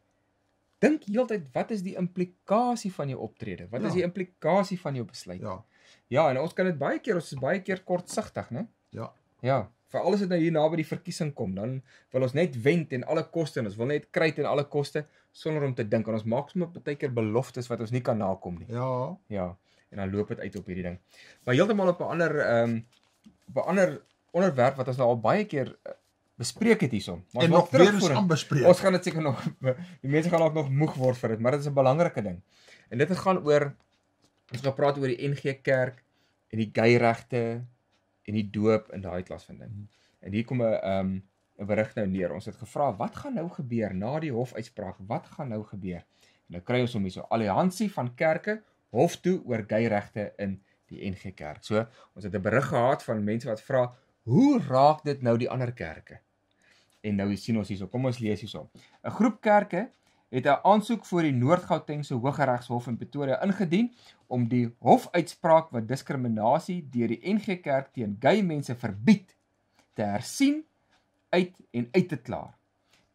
Dink heeltyd wat is die implikasie van jou optrede? Wat Ja. is die implikasie van jou besluit? Ja. Ja, en ons kan dit baie keer ons is baie keer kortsigtig, né? Ja. Ja, veral as dit nou hier naby die verkiesing kom, dan wil ons net wen teen alle koste en ons wil net kry teen alle koste sonder om te dink en ons maak sommer baie keer beloftes wat ons nie kan nakom nie. Ja. Ja, en dan loop dit uit op hierdie ding. Maar heeltemal op 'n ander ehm um, op 'n ander onderwerp wat ons nou al baie keer eh, bespreek het hierson. Maar ons wil weer eens terugvoer. aanbespreek. Ons gaan dit seker nog die mense gaan dalk nog moeg word vir dit, maar dit is 'n belangrike ding. En dit gaan oor ons gaan praat oor die NG Kerk en die gay regte en die doop en daai klas van ding. En hier kom 'n ehm um, 'n berig nou neer. Ons het gevra wat gaan nou gebeur na die hofuitspraak? Wat gaan nou gebeur? En nou kry ons hom hierso alliansie van kerke hof toe oor gay regte in die NG Kerk. So, ons het 'n berig gehad van mense wat vra, "Hoe raak dit nou die ander kerke?" En nou sien ons hierso, kom ons lees hierso. 'n Groep kerke het 'n aansoek voor die Noord-Gautengse Hooggeregshof in Pretoria ingedien om die hofuitspraak wat diskriminasie deur die NG Kerk teen gay mense verbied te hersien, uit en uit te klaar.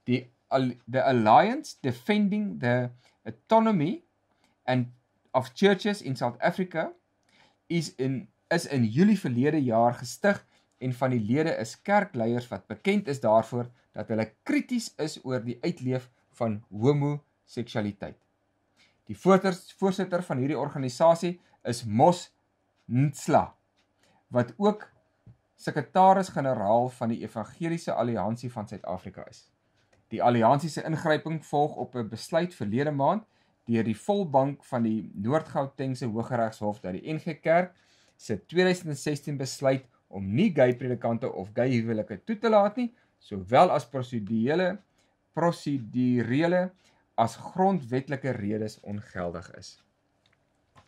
Die the Alliance Defending the Autonomy and of Churches in South Africa is in is in Julie verlede jaar gestig en van die lede is kerkleiers wat bekend is daarvoor dat hulle krities is oor die uitleef van homoseksualiteit. Die voorsitter van hierdie organisasie is Mos Ntsla wat ook sekretaris-generaal van die Evangeliese Alliansie van Suid-Afrika is. Die alliansie se ingryping volg op 'n besluit verlede maand deur die volbank van die Noord-Gautengse Hooggeregshof dat die NG Kerk se 2016 besluit om nie gay predikante of gay huwelike toe te laat nie, sowel as prosedurele prosedurele as grondwetlike redes ongeldig is.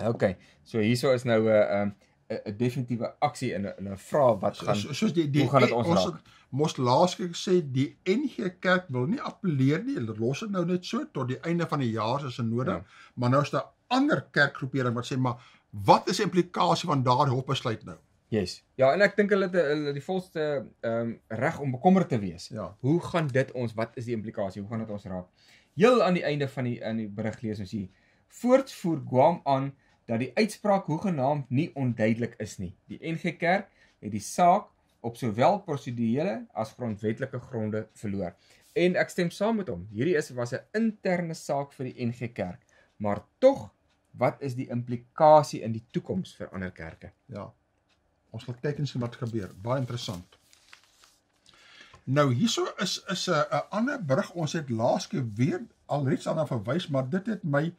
OK, so hierso is nou 'n uh, um, 'n definitiewe aksie in 'n 'n vraag wat gaan so, soos die die hoe gaan dit ons ons raak? mos laaskeer gesê die NG Kerk wil nie appeleer nie. Hulle los dit nou net so tot die einde van die jaar as nodig. Ja. Maar nou is daar ander kerkgroepering wat sê maar wat is die implikasie van daardie hofbesluit nou? Yes. Ja, en ek dink hulle het hulle die volste ehm um, reg om bekommerd te wees. Ja. Hoe gaan dit ons wat is die implikasie? Hoe gaan dit ons raak? Heel aan die einde van die in die berig lees ons hier. Voorts voer Guam aan dat die uitspraak hoegenaamd nie onduidelik is nie. Die NG Kerk het die saak op sowel prosedurele as grondwetlike gronde verloor. En ek stem saam met hom. Hierdie is was 'n interne saak vir die NG Kerk. Maar tog, wat is die implikasie in die toekoms vir ander kerke? Ja. Ons gaan kyk en sien wat gebeur. Baie interessant. Nou hierso is is 'n ander berig. Ons het laaskeer weer alreeds daarna verwys, maar dit het my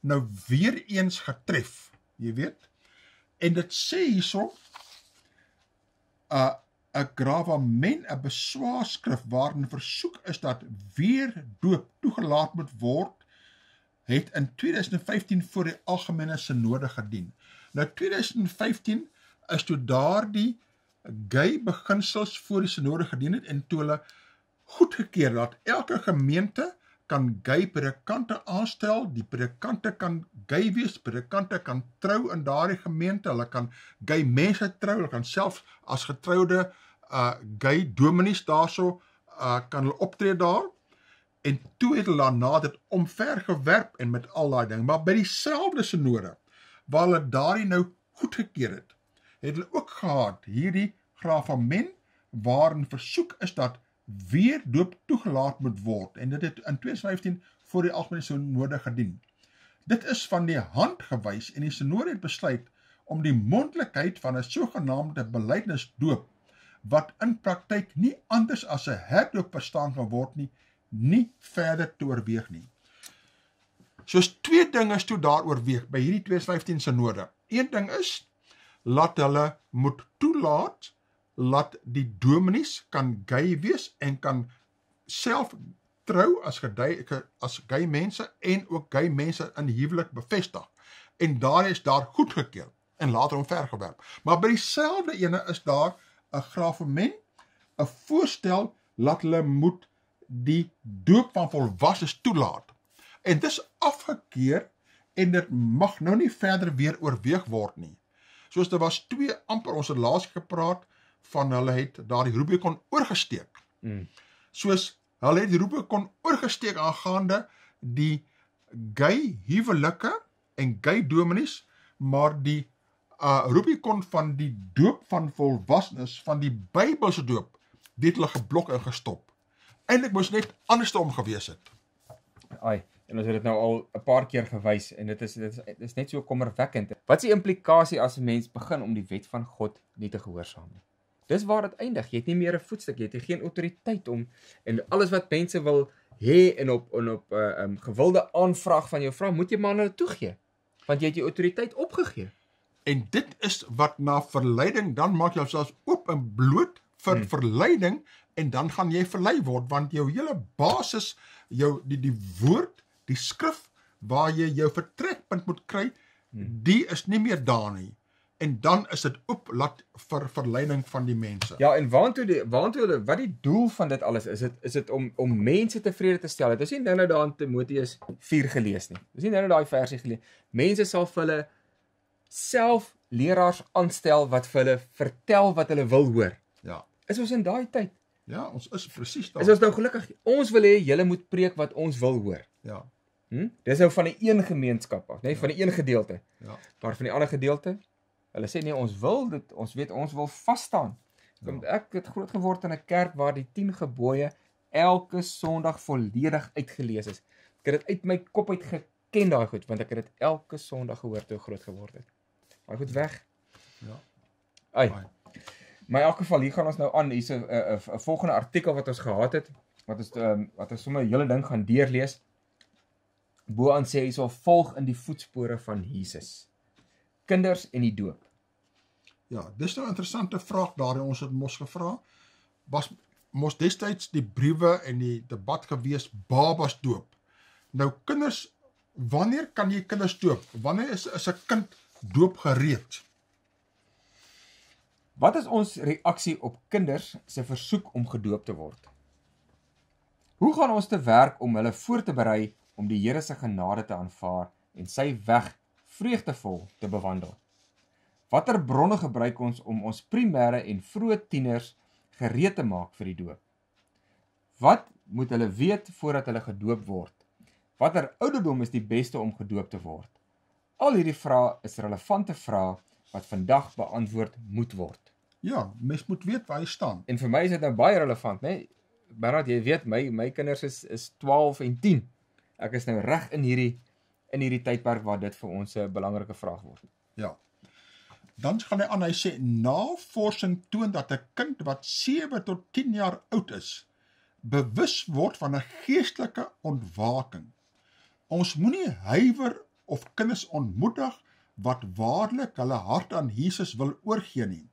nou weer eens getref. Jy weet. En dit sê hierso 'n 'n gravament, 'n beswaarskrif waarin versoek is dat weer doop toegelaat moet word het in 2015 voor die algemene sinode gedien. Nou 2015 is toe daardie gay beginsels voor die sinode gedien het en toe hulle goedgekeur dat elke gemeente kan gay predikante aanstel, die predikante kan gay wees, predikante kan trou in daardie gemeente, hulle kan gay mense trou, hulle kan self as getroude uh gay dominees daarso uh kan hulle optree daar. En toe het hulle dit omver gewerp en met al daai ding, maar by dieselfde sinode waar hulle daardie nou goedgekeur het, het hulle ook gehad hierdie gravament waarin versoek is dat weer doop toegelaat moet word en dit het in 2015 voor die algemene sinode gedien. Dit is van die hand gewys en die sinode het besluit om die mondelikheid van 'n sogenaamde belydenisdoop wat in praktyk nie anders as 'n herdoop verstaan kan word nie, nie verder te oorweeg nie. Soos twee dinge is toe daaroor weeg by hierdie 2015 sinode. Een ding is laat hulle moet toelaat laat die dominees kan gay wees en kan self trou as gedei as gay mense en ook gay mense in huwelik bevestig. En daar is daar goedgekeur en later omvergewerp. Maar by dieselfde ene is daar 'n gravement, 'n voorstel laat hulle moet die doop van volwassenes toelaat. En dis afgekeur en dit mag nou nie verder weer oorweeg word nie. Soos daar was twee amper ons het laas gepraat van hulle het daardie Rubicon oorgesteek. Mm. Soos hulle het die Rubicon oorgesteek aangaande die gay huwelike en gay dominees, maar die uh Rubicon van die doop van volwassenes van die Bybelse doop, dit hulle geblok en gestop. Eindelik moes net andersom gewees het. Ai, en ons het dit nou al 'n paar keer gewys en dit is dit is, dit is net so kommerwekkend. Wat is die implikasie as 'n mens begin om die wet van God nie te gehoorsaam nie? Dis waar dit eindig. Jy het nie meer 'n voetstuk, jy het geen autoriteit om en alles wat mense wil hê en op en op 'n uh, um, gewilde aanvraag van jou vra, moet jy maar hulle toegee. Want jy het jou autoriteit opgegee. En dit is wat na verleiding dan maak jy jouself oop en bloot vir hmm. verleiding en dan gaan jy verlei word want jou hele basis jou die die woord, die skrif waar jy jou vertrekpunt moet kry, hmm. die is nie meer daar nie en dan is dit oop laat vir verleiding van die mense. Ja, en waantoe die waantoe hulle wat die doel van dit alles is dit is dit om om mense tevrede te stel. Dit is nie nou nou daar in Timoteus 4 gelees nie. Dis nie nou nou daai versie gelees. Mense sal vir hulle self leraars aanstel wat vir hulle vertel wat hulle wil hoor. Ja. Is ons in daai tyd? Ja, ons is presies daar. Is ons nou gelukkig? Ons wil hê julle moet preek wat ons wil hoor. Ja. Hm? Dis nou van 'n een gemeenskap af, nê, nee, ja. van 'n een gedeelte. Ja. Maar van die ander gedeelte Hulle sê nee, ons wil dit, ons weet ons wil vas staan. Want ja. ek het groot geword in 'n kerk waar die 10 gebooie elke Sondag volledig uitgelees is. Ek het dit uit my kop uit geken daai goed want ek het dit elke Sondag gehoor toe groot geword het. Maar goed weg. Ja. Ai. Maar in elk geval hier gaan ons nou aan hier's 'n 'n volgende artikel wat ons gehad het wat ons um, wat ons sommer 'n hele ding gaan deurlees. Bo aan sê hy sal volg in die voetspore van Jesus. Kinders en die doop. Ja, dis nou 'n interessante vraag daarin ons het mos gevra. Was mos destyds die briewe en die debat gewees babas doop. Nou kinders, wanneer kan jy kinders doop? Wanneer is is 'n kind doop gereed? Wat is ons reaksie op kinders se versoek om gedoop te word? Hoe gaan ons te werk om hulle voor te berei om die Here se genade te aanvaar en sy weg vreugdevol te bewandel? Watter bronne gebruik ons om ons primêre en vroeë tieners gereed te maak vir die doop? Wat moet hulle weet voordat hulle gedoop word? Watter ouderdom is die beste om gedoop te word? Al hierdie vrae is relevante vrae wat vandag beantwoord moet word. Ja, mens moet weet waar jy staan. En vir my is dit nou baie relevant, né? Nee? Bernard, jy weet my my kinders is is 12 en 10. Ek is nou reg in hierdie in hierdie tydperk waar dit vir ons 'n belangrike vraag word. Ja dan gaan hy aan hy sê navorsing toon dat 'n kind wat 7 tot 10 jaar oud is bewus word van 'n geestelike ontwaking. Ons moenie huiwer of kinders ontmoedig wat waarlik hulle hart aan Jesus wil oorgee nie.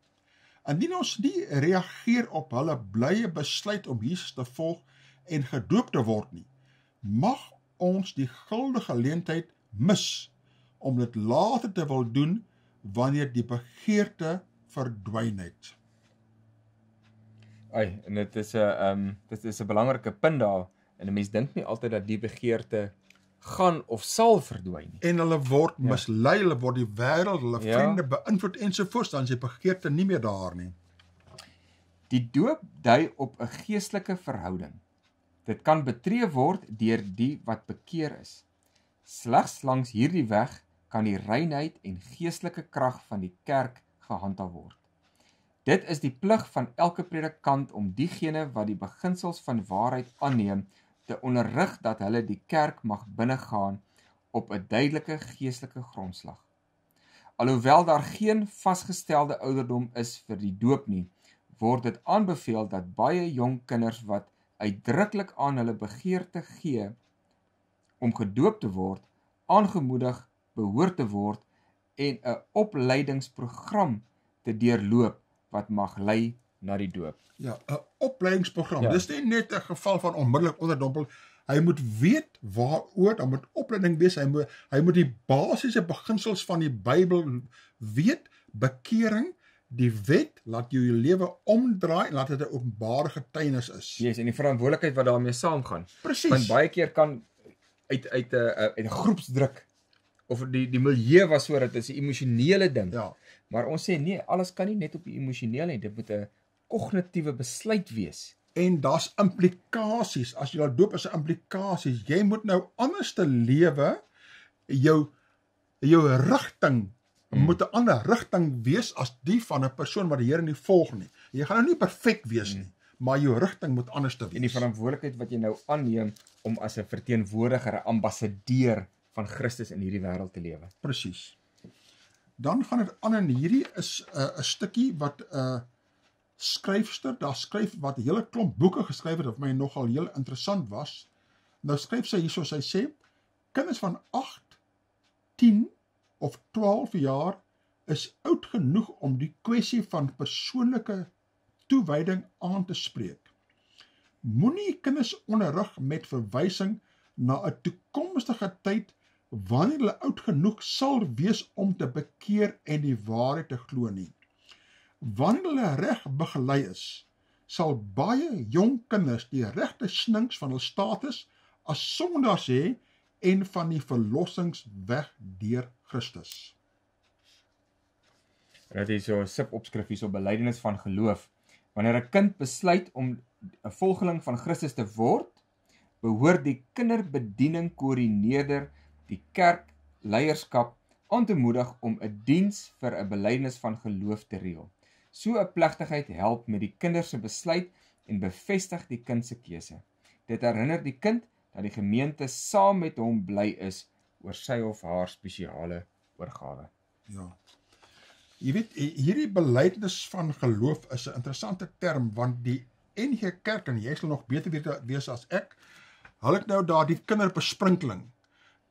Indien ons nie reageer op hulle blye besluit om Jesus te volg en gedoop te word nie, mag ons die guldige geleentheid mis om dit later te wil doen wanneer die begeerte verdwyn het. Ai, en dit is 'n ehm um, dit is 'n belangrike punt daar. En 'n mens dink nie altyd dat die begeerte gaan of sal verdwyn nie. En hulle word ja. mislei, hulle word die wêreld, hulle Ja. vriende beïnvloed ensovoorts, dan is die begeerte nie meer daar nie. Die doop dui op 'n geestelike verhouding. Dit kan betree word deur die wat bekeer is. Slegs langs hierdie weg kan die reinheid en geestelike krag van die kerk gehandhaaf word. Dit is die plig van elke predikant om diegene wat die beginsels van waarheid aanneem te onderrig dat hulle die kerk mag binnegaan op 'n duidelike geestelike grondslag. Alhoewel daar geen vasgestelde ouderdom is vir die doop nie, word dit aanbeveel dat baie jong kinders wat uitdruklik aan hulle begeerte gee om gedoop te word, aangemoedig behoort te word en 'n opleidingsprogram te deurloop wat mag lei na die doop. Ja, 'n opleidingsprogram. Ja. Ja. Dis nie net 'n geval van onmiddellik onderdompel. Hy moet weet waaroor, dan moet opleiding wees. Hy moet hy moet die basiese beginsels van die Bybel weet, bekering, die wet, laat jou jou lewe omdraai en laat dit 'n openbare getuienis is. Yes, en die verantwoordelikheid wat daarmee saamgaan. Presies. Want baie keer kan uit uit 'n uit 'n groepsdruk of die die milieu was so dat dit 'n emosionele ding. Ja. Maar ons sê nee, alles kan nie net op die emosionele nie, dit moet 'n kognitiewe besluit wees. En daar's implikasies. As jy al doop is 'n implikasies. Jy moet nou anders te lewe. Jou jou rigting Hmm. hmm. moet 'n ander rigting wees as die van 'n persoon wat die Here nie volg nie. Jy gaan nou nie perfek wees nie, maar jou rigting moet anders te wees. En die verantwoordelikheid wat jy nou aanneem om as 'n verteenwoordiger, 'n ambassadeur van Christus in hierdie wêreld te lewe. Presies. Dan gaan dit aan en hierdie is 'n uh, stukkie wat 'n uh, skryfster, daar skryf wat 'n hele klomp boeke geskryf het wat my nogal heel interessant was. Nou skryf sy hierso, sy sê kinders van 8, 10 of 12 jaar is oud genoeg om die kwessie van persoonlike toewyding aan te spreek. Moenie kinders onderrig met verwysing na 'n toekomstige tyd wanneer hulle oud genoeg sal wees om te bekeer en die waarheid te glo nie. Wanneer hulle reg begelei is, sal baie jong kinders die regte sninks van hul status as sondaars hê en van die verlossingsweg deur Christus. Dit is so 'n sipopskrif hier so belydenis van geloof. Wanneer 'n kind besluit om 'n volgeling van Christus te word, behoort die kinderbediening koördineerder die kerk leierskap aan te moedig om 'n diens vir 'n belydenis van geloof te reël. So 'n plegtigheid help met die kinders se besluit en bevestig die kind se keuse. Dit herinner die kind dat die gemeente saam met hom bly is oor sy of haar spesiale oorgawe. Ja. Jy weet hierdie belydenis van geloof is 'n interessante term want die NG Kerk en jy sal nog beter weet wees as ek. Hulle het nou daar die kinderbesprinkeling.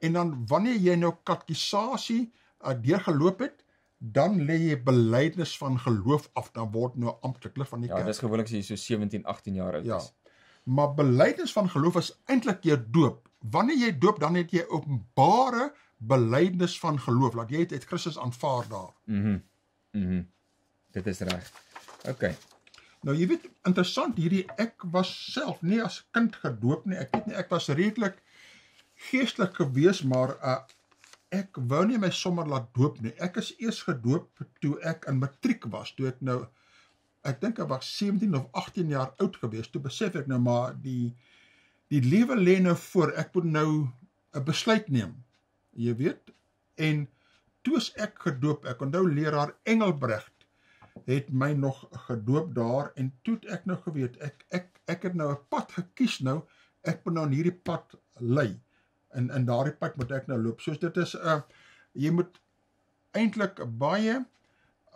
En dan wanneer jy nou katekisasie uh, deurgeloop het, dan lê jy belydenis van geloof af, dan word nou amptelik lid van die Ja, kerk. dis gewoonlik as jy so 17, 18 jaar oud Ja. is. Maar belydenis van geloof is eintlik jou doop. Wanneer jy doop, dan het jy openbare belydenis van geloof. Laat jy het, het Christus aanvaar daar. Mhm. Mhm. Dit is reg. OK. Nou jy weet interessant hierdie ek was self nie as kind gedoop nie. Ek weet nie ek was redelik geestelik gewees maar uh, ek wou nie my sommer laat doop nie. Ek is eers gedoop toe ek in matriek was, toe ek nou ek dink ek was 17 of 18 jaar oud gewees. Toe besef ek nou maar die die lewe lê nou voor. Ek moet nou 'n besluit neem. Jy weet? En toe is ek gedoop. Ek onthou leraar Engelbregt het my nog gedoop daar en toe het ek nou geweet ek ek ek het nou 'n pad gekies nou ek moet nou in hierdie pad lei en in daardie pad moet ek nou loop. Soos dit is 'n uh, jy moet eintlik baie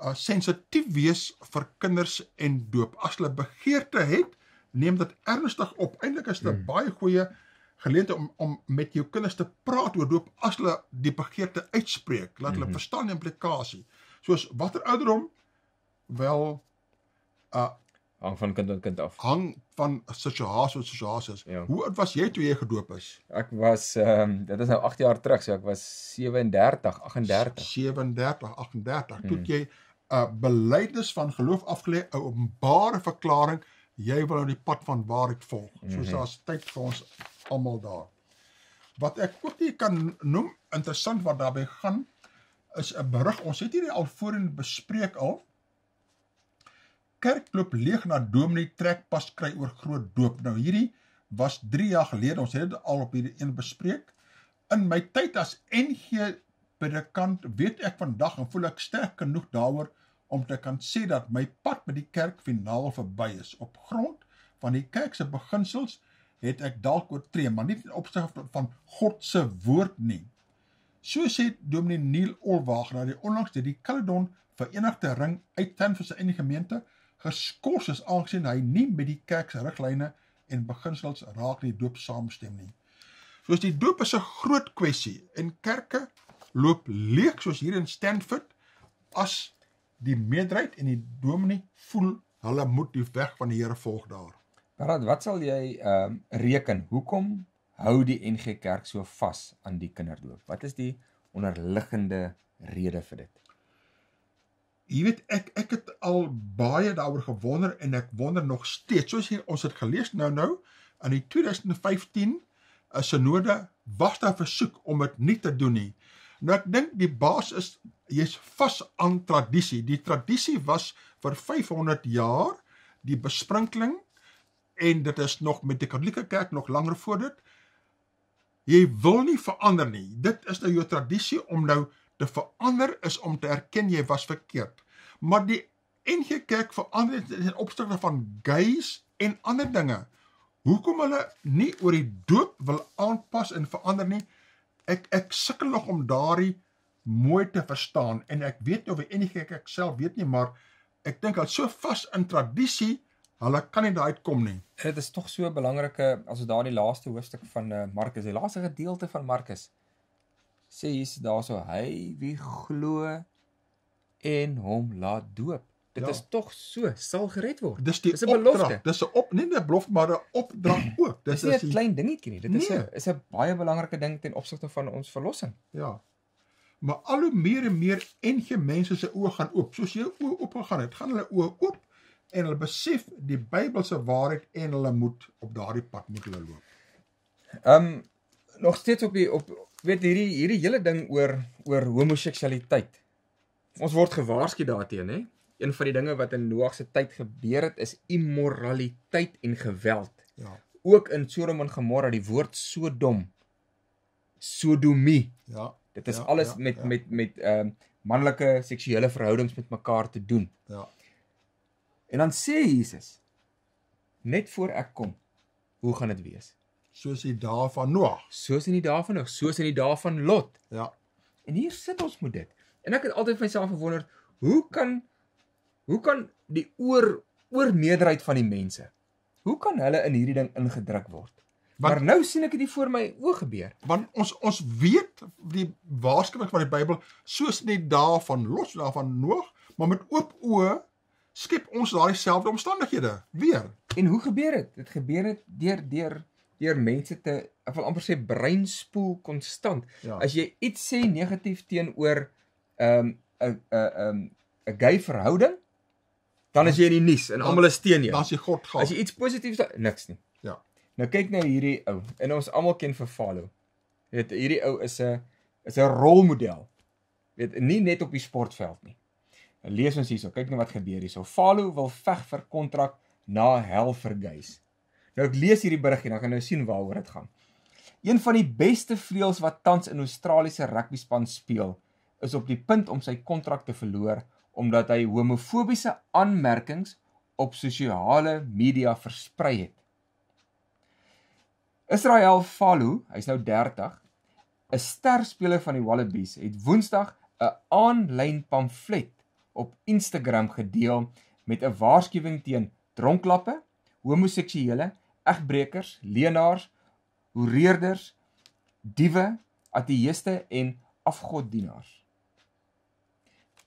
uh, sensitief wees vir kinders en doop. As hulle begeerte het neem dit ernstig op. Eintlik is dit 'n Hmm. baie goeie geleentheid om om met jou kinders te praat oor doop as hulle die begeerte uitspreek. Laat hulle Mhm. verstaan die implikasie. Soos watter ouderdom? Wel uh Hang van kind tot kind af. Hang van situasie tot situasie. Ja. Hoe oud was jy toe jy gedoop is? Ek was ehm um, dit is nou 8 jaar terug, so ek was 37, 38. 37, 38. Hmm. Toe jy 'n uh, belydenis van geloof afgelê, 'n openbare verklaring jy wil nou die pad van waarheid volg. Mm. -hmm. So daar's tyd vir ons almal daar. Wat ek ook nie kan noem interessant wat daarbey gaan is 'n berig. Ons het hierdie al voorheen bespreek al. Kerk loop leeg na dominee trek pas kry oor groot doop. Nou hierdie was 3 jaar gelede. Ons het dit al op hierdie een bespreek. In my tyd as NG predikant weet ek vandag en voel ek sterk genoeg daaroor om te kan sê dat my pad met die kerk finaal verby is. Op grond van die kerk se beginsels het ek dalk oortree, maar nie ten opsigte van God se woord nie. So sê Dominee Neil Olwag dat die onlangs deur die Caledon Verenigde Ring uitten vir sy eie gemeente geskort is aangesien hy nie met die kerk se riglyne en beginsels raak die doop saamstem nie. Soos die doop is 'n groot kwessie en kerke loop leeg soos hier in Stanford as die meerderheid en die dominee voel hulle moet die weg van die Here volg daar. Bernard, wat sal jy ehm um, reken? Hoekom hou die NG Kerk so vas aan die kinderdoop? Wat is die onderliggende rede vir dit? Jy weet ek ek het al baie daaroor gewonder en ek wonder nog steeds. Soos hier ons het gelees nou nou in die 2015 'n synode was daar versoek om dit nie te doen nie. Nou ek dink die baas is jy's vas aan tradisie. Die tradisie was vir 500 jaar die besprinkeling en dit is nog met die Katolieke Kerk nog langer voor dit. Jy wil nie verander nie. Dit is nou jou tradisie om nou te verander is om te erken jy was verkeerd. Maar die NG Kerk verander dit in opsigte van gays en ander dinge. Hoekom hulle nie oor die doop wil aanpas en verander nie? Ek ek sukkel nog om daardie mooi te verstaan en ek weet nie of die NG Kerk self weet nie, maar ek dink hulle so vas in tradisie, hulle kan nie daai uitkom nie. Dit is tog so 'n belangrike as ons daardie laaste hoofstuk van uh, Markus, die laaste gedeelte van Markus sê Jesus daarso hy wie glo en hom laat doop. Dit Ja. is tog so sal gered word. Dis 'n belofte. Dis 'n op nie 'n belofte maar 'n opdrag ook. Dis Dis nie is 'n klein dingetjie nie. Dit is 'n Nee. is 'n baie belangrike ding ten opsigte van ons verlossing. ja. Maar al hoe meer en meer NG mense se oë gaan oop. Soos jou oë oop gegaan het, gaan hulle oë oop en hulle besef die Bybelse waarheid en hulle moet op daardie pad moet hulle loop. Ehm um, nog steeds op die op weet hierdie hierdie hele ding oor oor homoseksualiteit. Ons word gewaarsku daarteen, hè? Een van die dinge wat in Noag se tyd gebeur het is immoraliteit en geweld. Ja. Ook in Sodom en Gomorra, die woord Sodom. Sodomie. Ja. Dit is Ja, alles ja, met ja. met met ehm um, manlike seksuele verhoudings met mekaar te doen. Ja. En dan sê Jesus net voor ek kom, hoe gaan dit wees? Soos die dae van Noag. Soos in die dae van Noag, soos in die dae van Lot. Ja. En hier sit ons met dit. En ek het altyd myself gewonder, hoe kan hoe kan die oor oor meerderheid van die mense hoe kan hulle in hierdie ding ingedruk word? Want- maar nou sien ek dit voor my oë gebeur. Want ons ons weet die waarskuwing van die Bybel soos in die dae van Lot, dae van Noag, maar met oop oë skep ons daardie selfde omstandighede weer. En hoe gebeur dit? Dit gebeur dit deur deur deur mense te ek wil amper sê breinspoel konstant. Ja. As jy iets sê negatief teenoor ehm 'n 'n 'n 'n gay verhouding, dan is jy in die nuus en almal is teen jou. dan is jy God gaan. As jy iets positiefs niks nie. Ja. Nou kyk nou hierdie ou en ons almal ken vir Falo. Weet hierdie ou is 'n is 'n rolmodel. Weet nie net op die sportveld nie. Nou lees ons hierso, kyk net wat gebeur hierso. Falo wil veg vir kontrak na hel vir guys. Nou ek lees hierdie berig en dan gaan nou sien waaroor dit gaan. Een van die beste vleuels wat tans in Australiese rugbyspan speel, is op die punt om sy kontrak te verloor omdat hy homofobiese aanmerkings op sosiale media versprei het. Israel Falu, hy's nou 30, 'n sterspeler van die Wallabies, het Woensdag 'n aanlyn pamflet op Instagram gedeel met 'n waarskuwing teen dronklappe, homoseksuele, egbreekers, leenaars, hoereerders, diewe, ateïste en afgoddienaars.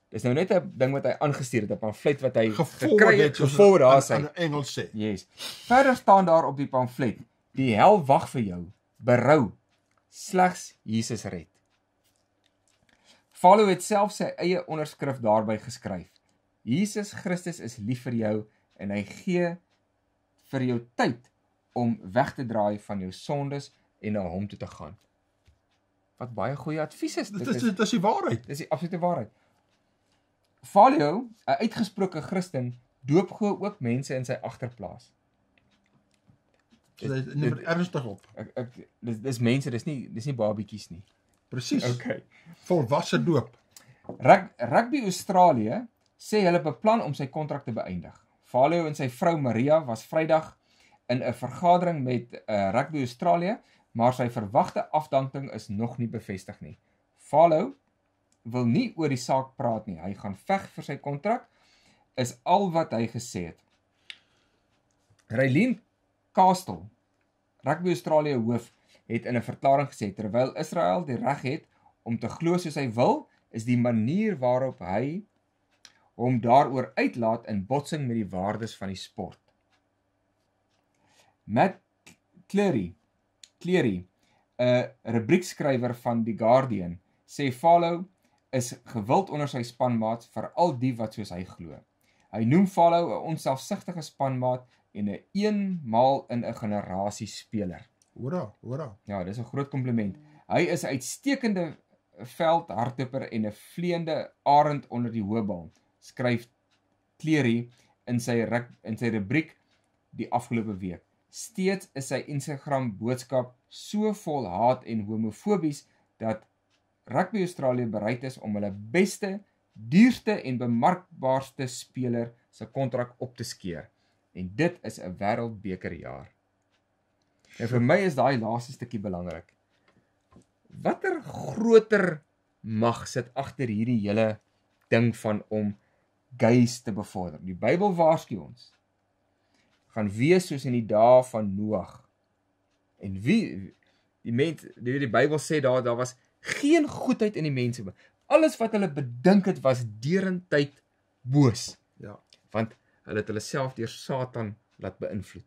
Dis nou net 'n ding wat hy aangestuur het, 'n pamflet wat hy gekry het, geforward daar sy. in Engels sê. Yes. Verder staan daar op die pamflet: Die hel wag vir jou. Berou. Slegs Jesus red. Follow het self sy eie onderskrif daarby geskryf. Jesus Christus is lief vir jou en hy gee vir jou tyd om weg te draai van jou sondes en na hom toe te gaan. Wat baie goeie advies is. Dit is dit is die waarheid. Dis die absolute waarheid. Valio, 'n uitgesproke Christen, doop glo ook mense in sy agterplaas. Sy neem dit ernstig op. Ek ek dis dis mense, dis nie dis nie babietjies nie. Presies. Okay. Volwasse doop. Rug, Rugby Australië sê hulle beplan om sy kontrak te beëindig. Valio en sy vrou Maria was Vrydag in 'n vergadering met uh, Rugby Australië, maar sy verwagte afdanking is nog nie bevestig nie. Valio wil nie oor die saak praat nie. Hy gaan veg vir sy kontrak is al wat hy gesê het. Raylene Castle, Rugby Australië hoof, het in 'n verklaring gesê terwyl Israel die reg het om te glo soos hy wil, is die manier waarop hy hom daaroor uitlaat in botsing met die waardes van die sport. Matt Cleary, Cleary, 'n rubriekskrywer van die Guardian, sê Follow is gewild onder sy spanmaats vir al die wat soos hy glo. Hy noem Follow 'n onselfsugtige spanmaat en 'n eenmaal in 'n generasie speler. Hoera, hoera. Ja, dis 'n groot kompliment. Hy is 'n uitstekende veldhardloper en 'n vleiende arend onder die hoëbal, skryf Cleary in sy in sy rubriek die afgelope week. Steeds is sy Instagram boodskap so vol haat en homofobies dat Rugby Australië bereid is om hulle beste, duurste en bemarkbaarste speler se kontrak op te skeer. En dit is 'n wêreldbekerjaar. En vir my is daai laaste stukkie belangrik. Watter groter mag sit agter hierdie hele ding van om gays te bevorder? Die Bybel waarsku ons gaan wees soos in die dae van Noag. En wie die mens die, die Bybel sê daar daar was geen goedheid in die mense. Alles wat hulle bedink het was derentyd boos, Ja. want hulle het hulle self deur Satan laat beïnvloed.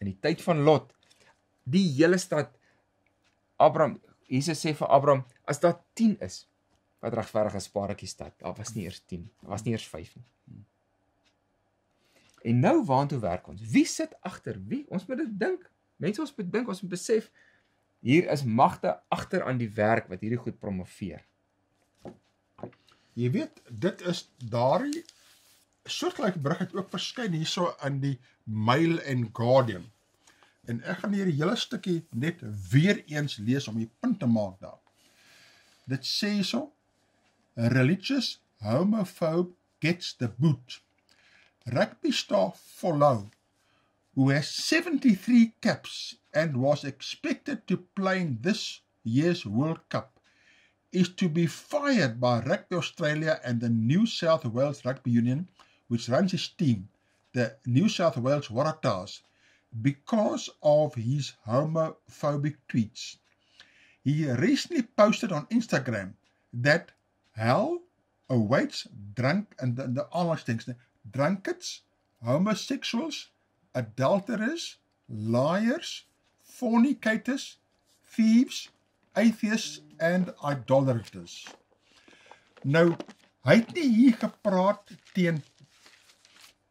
In die tyd van Lot, die hele stad Abraham, Jesus sê vir Abraham, as daar 10 is wat regverdig is, spaartjie stad. Daar was nie eers 10, daar was nie eers 5 nie. En nou waartoe werk ons? Wie sit agter? Wie? Ons moet dit dink. Mense ons moet dink, ons moet besef hier is magte agter aan die werk wat hierdie goed promoveer. Jy weet, dit is daardie soortgelyke berig het ook verskyn hierso in die Mail and Guardian. En ek gaan hier die hele stukkie net weer eens lees om die punt te maak daar. Dit sê hierso: religious homophobe gets the boot. Rugby star Follow, who has 73 caps and was expected to play in this year's World Cup, is to be fired by Rugby Australia and the New South Wales Rugby Union, which runs his team, the New South Wales Waratahs, because of his homophobic tweets. He recently posted on Instagram that hell awaits drunk and the, the aanhalingstekens drunkards, homosexuals, adulterers, liars, fornicators, thieves, atheists and idolaters. Nou, hy het nie hier gepraat teen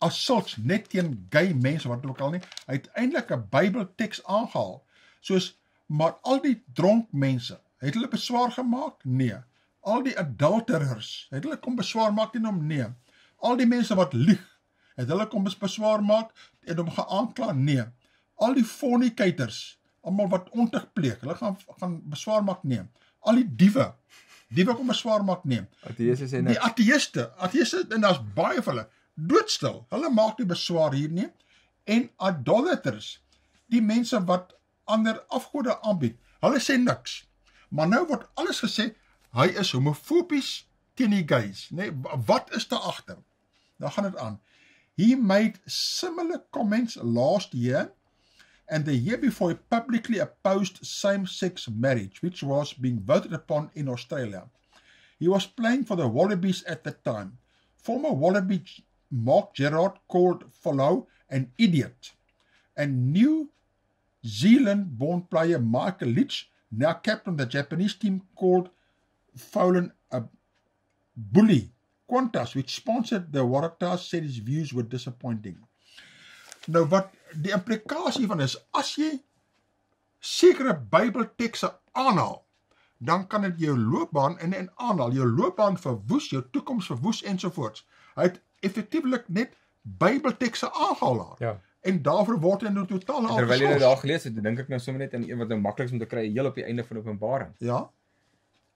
assaults net teen gay mense wat ook al nie. Hy het eintlik 'n Bybelteks aangehaal. Soos maar al die dronk mense, het hulle beswaar gemaak? Nee. Al die adulterers, het hulle kom beswaar maak teen hom? Nee. Al die mense wat lieg, het hulle kom beswaar maak en hom geaankla? Nee. Al die fornicators, almal wat ontuig pleeg, hulle gaan gaan beswaar maak? Nee. Al die diewe, diewe kom beswaar maak? Nee. Ateëse sê Die ateëste, ateëste en daar's baie van hulle doodstil. Hulle maak nie beswaar hier nie. En idolaters, die mense wat ander afgode aanbied, hulle sê niks. Maar nou word alles gesê hy is homofobies teen die gays, nê? Nee, wat is daar agter? Dan gaan dit aan. He made similar comments last year and the year before he publicly opposed same-sex marriage which was being voted upon in Australia. He was playing for the Wallabies at the time. Former Wallaby Mark Gerard called Follow an idiot. And New Zealand born player Michael Leach, now captain of the Japanese team, called Fowlen a bully. Qantas, which sponsored the Waratahs, said his views were disappointing. Nou wat die implikasie van is as jy sekere Bybeltekste aanhaal, dan kan dit jou loopbaan in en aanhaal, jou loopbaan verwoes, jou toekoms verwoes ensovoorts. Hy het effektiewelik net Bybeltekste aangehaal daar. Ja. En daarvoor word hy nou totaal En Terwyl jy nou daar gelees het, dink ek nou sommer net aan een wat nou makliks om te kry heel op die einde van Openbaring. Ja.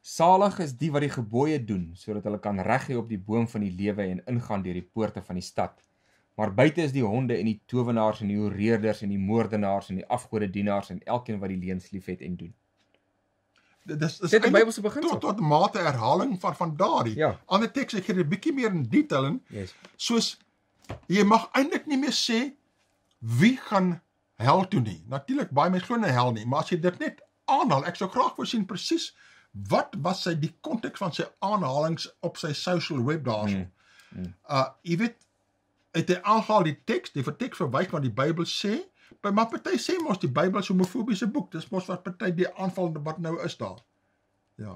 Salig is die wat die gebooie doen sodat hulle kan reg hê op die boom van die lewe en ingaan deur die poorte van die stad. Maar buite is die honde en die towenaars en die horeerders en die moordenaars en die afgodedienaars en elkeen wat die leuns liefhet en doen. Dis Dit is 'n eintlik Bybelse beginsel. tot tot mate herhaling van van daardie. Ja. Ander teks ek gee dit 'n bietjie meer in detail in. Yes. soos jy mag eintlik nie meer sê wie gaan hel toe nie. Natuurlik baie mense glo in hel nie, maar as jy dit net aanhaal, ek sou graag wou sien presies wat was sy die konteks van sy aanhalings op sy social web daarso. Mm, mm. Uh jy weet het hy aangehaal die teks, die verteks verwys wat die Bybel sê, by maar party sê mos die Bybel is 'n homofobiese boek. Dis mos wat party die aanval wat nou is daar. Ja.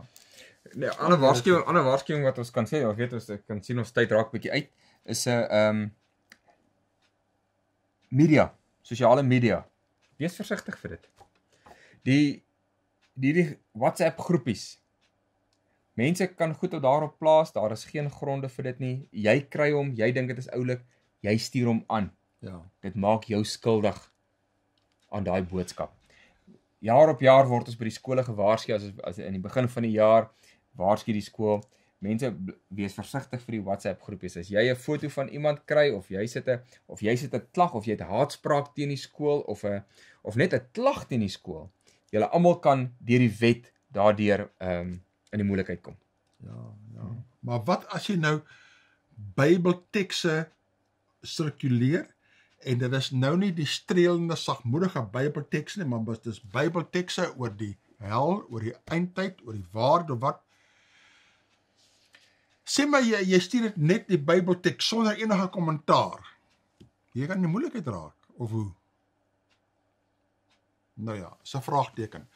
Nee, ander waarskuwing, ander waarskuwing wat ons kan sê, ons weet ons ek kan sien ons tyd raak bietjie uit, is 'n ehm um, media, sosiale media. Wees versigtig vir dit. Die die die WhatsApp groepies. Mense kan goed op daarop plaas, daar is geen gronde vir dit nie. Jy kry hom, jy dink dit is oulik, jy stuur hom aan. Ja. Dit maak jou skuldig aan daai boodskap. Jaar op jaar word ons by die skole gewaarsku as as in die begin van die jaar waarsku die skool mense wees versigtig vir die WhatsApp groepies. As jy 'n foto van iemand kry of jy sit 'n of jy sit 'n klag of jy het haatspraak teen die skool of 'n of net 'n klag teen die skool. Julle almal kan deur die wet daardeur ehm um, in die moeilikheid kom. Ja, ja. Maar wat as jy nou Bybeltekste sirkuleer en dit is nou nie die streelende sagmoedige Bybelteks nie, maar dit is Bybeltekste oor die hel, oor die eindtyd, oor die waarde wat sê maar jy jy stuur dit net die Bybelteks sonder enige kommentaar. Jy kan in moeilikheid raak of hoe? Nou ja, dis 'n vraagteken.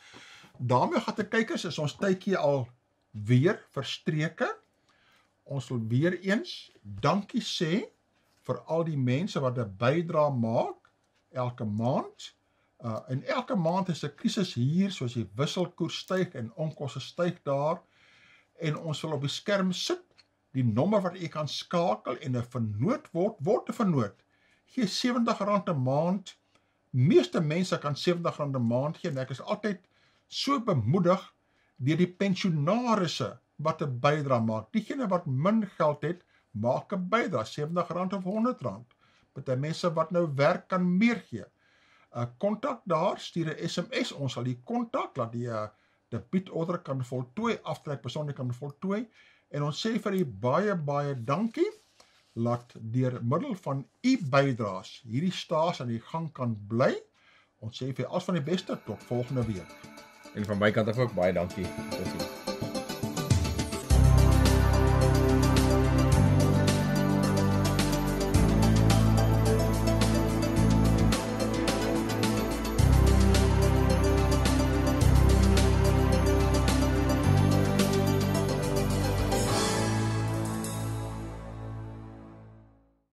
daarmee gaan te kykers is ons tydjie al weer verstreke. Ons wil weer eens dankie sê vir al die mense wat 'n bydrae maak elke maand. Uh en elke maand is 'n krisis hier soos die wisselkoers styg en onkoste styg daar en ons wil op die skerm sit die nommer wat u kan skakel en 'n vernoot word word 'n vernoot. Gee R70 'n maand. Meeste mense kan R70 'n maand gee en ek is altyd so bemoedig deur die pensionarisse wat 'n bydrae maak. Diegene wat min geld het, maak 'n bydrae, R70 of R100. Party mense wat nou werk kan meer gee. 'n Kontak daar, stuur 'n SMS, ons sal die kontak laat die uh, debietorder kan voltooi, aftrek persoonlik kan voltooi en ons sê vir u baie baie dankie laat deur middel van u bydraes hierdie staas aan die gang kan bly. Ons sê vir alles van die beste tot volgende week. En van my kant af ook baie dankie. Totsiens.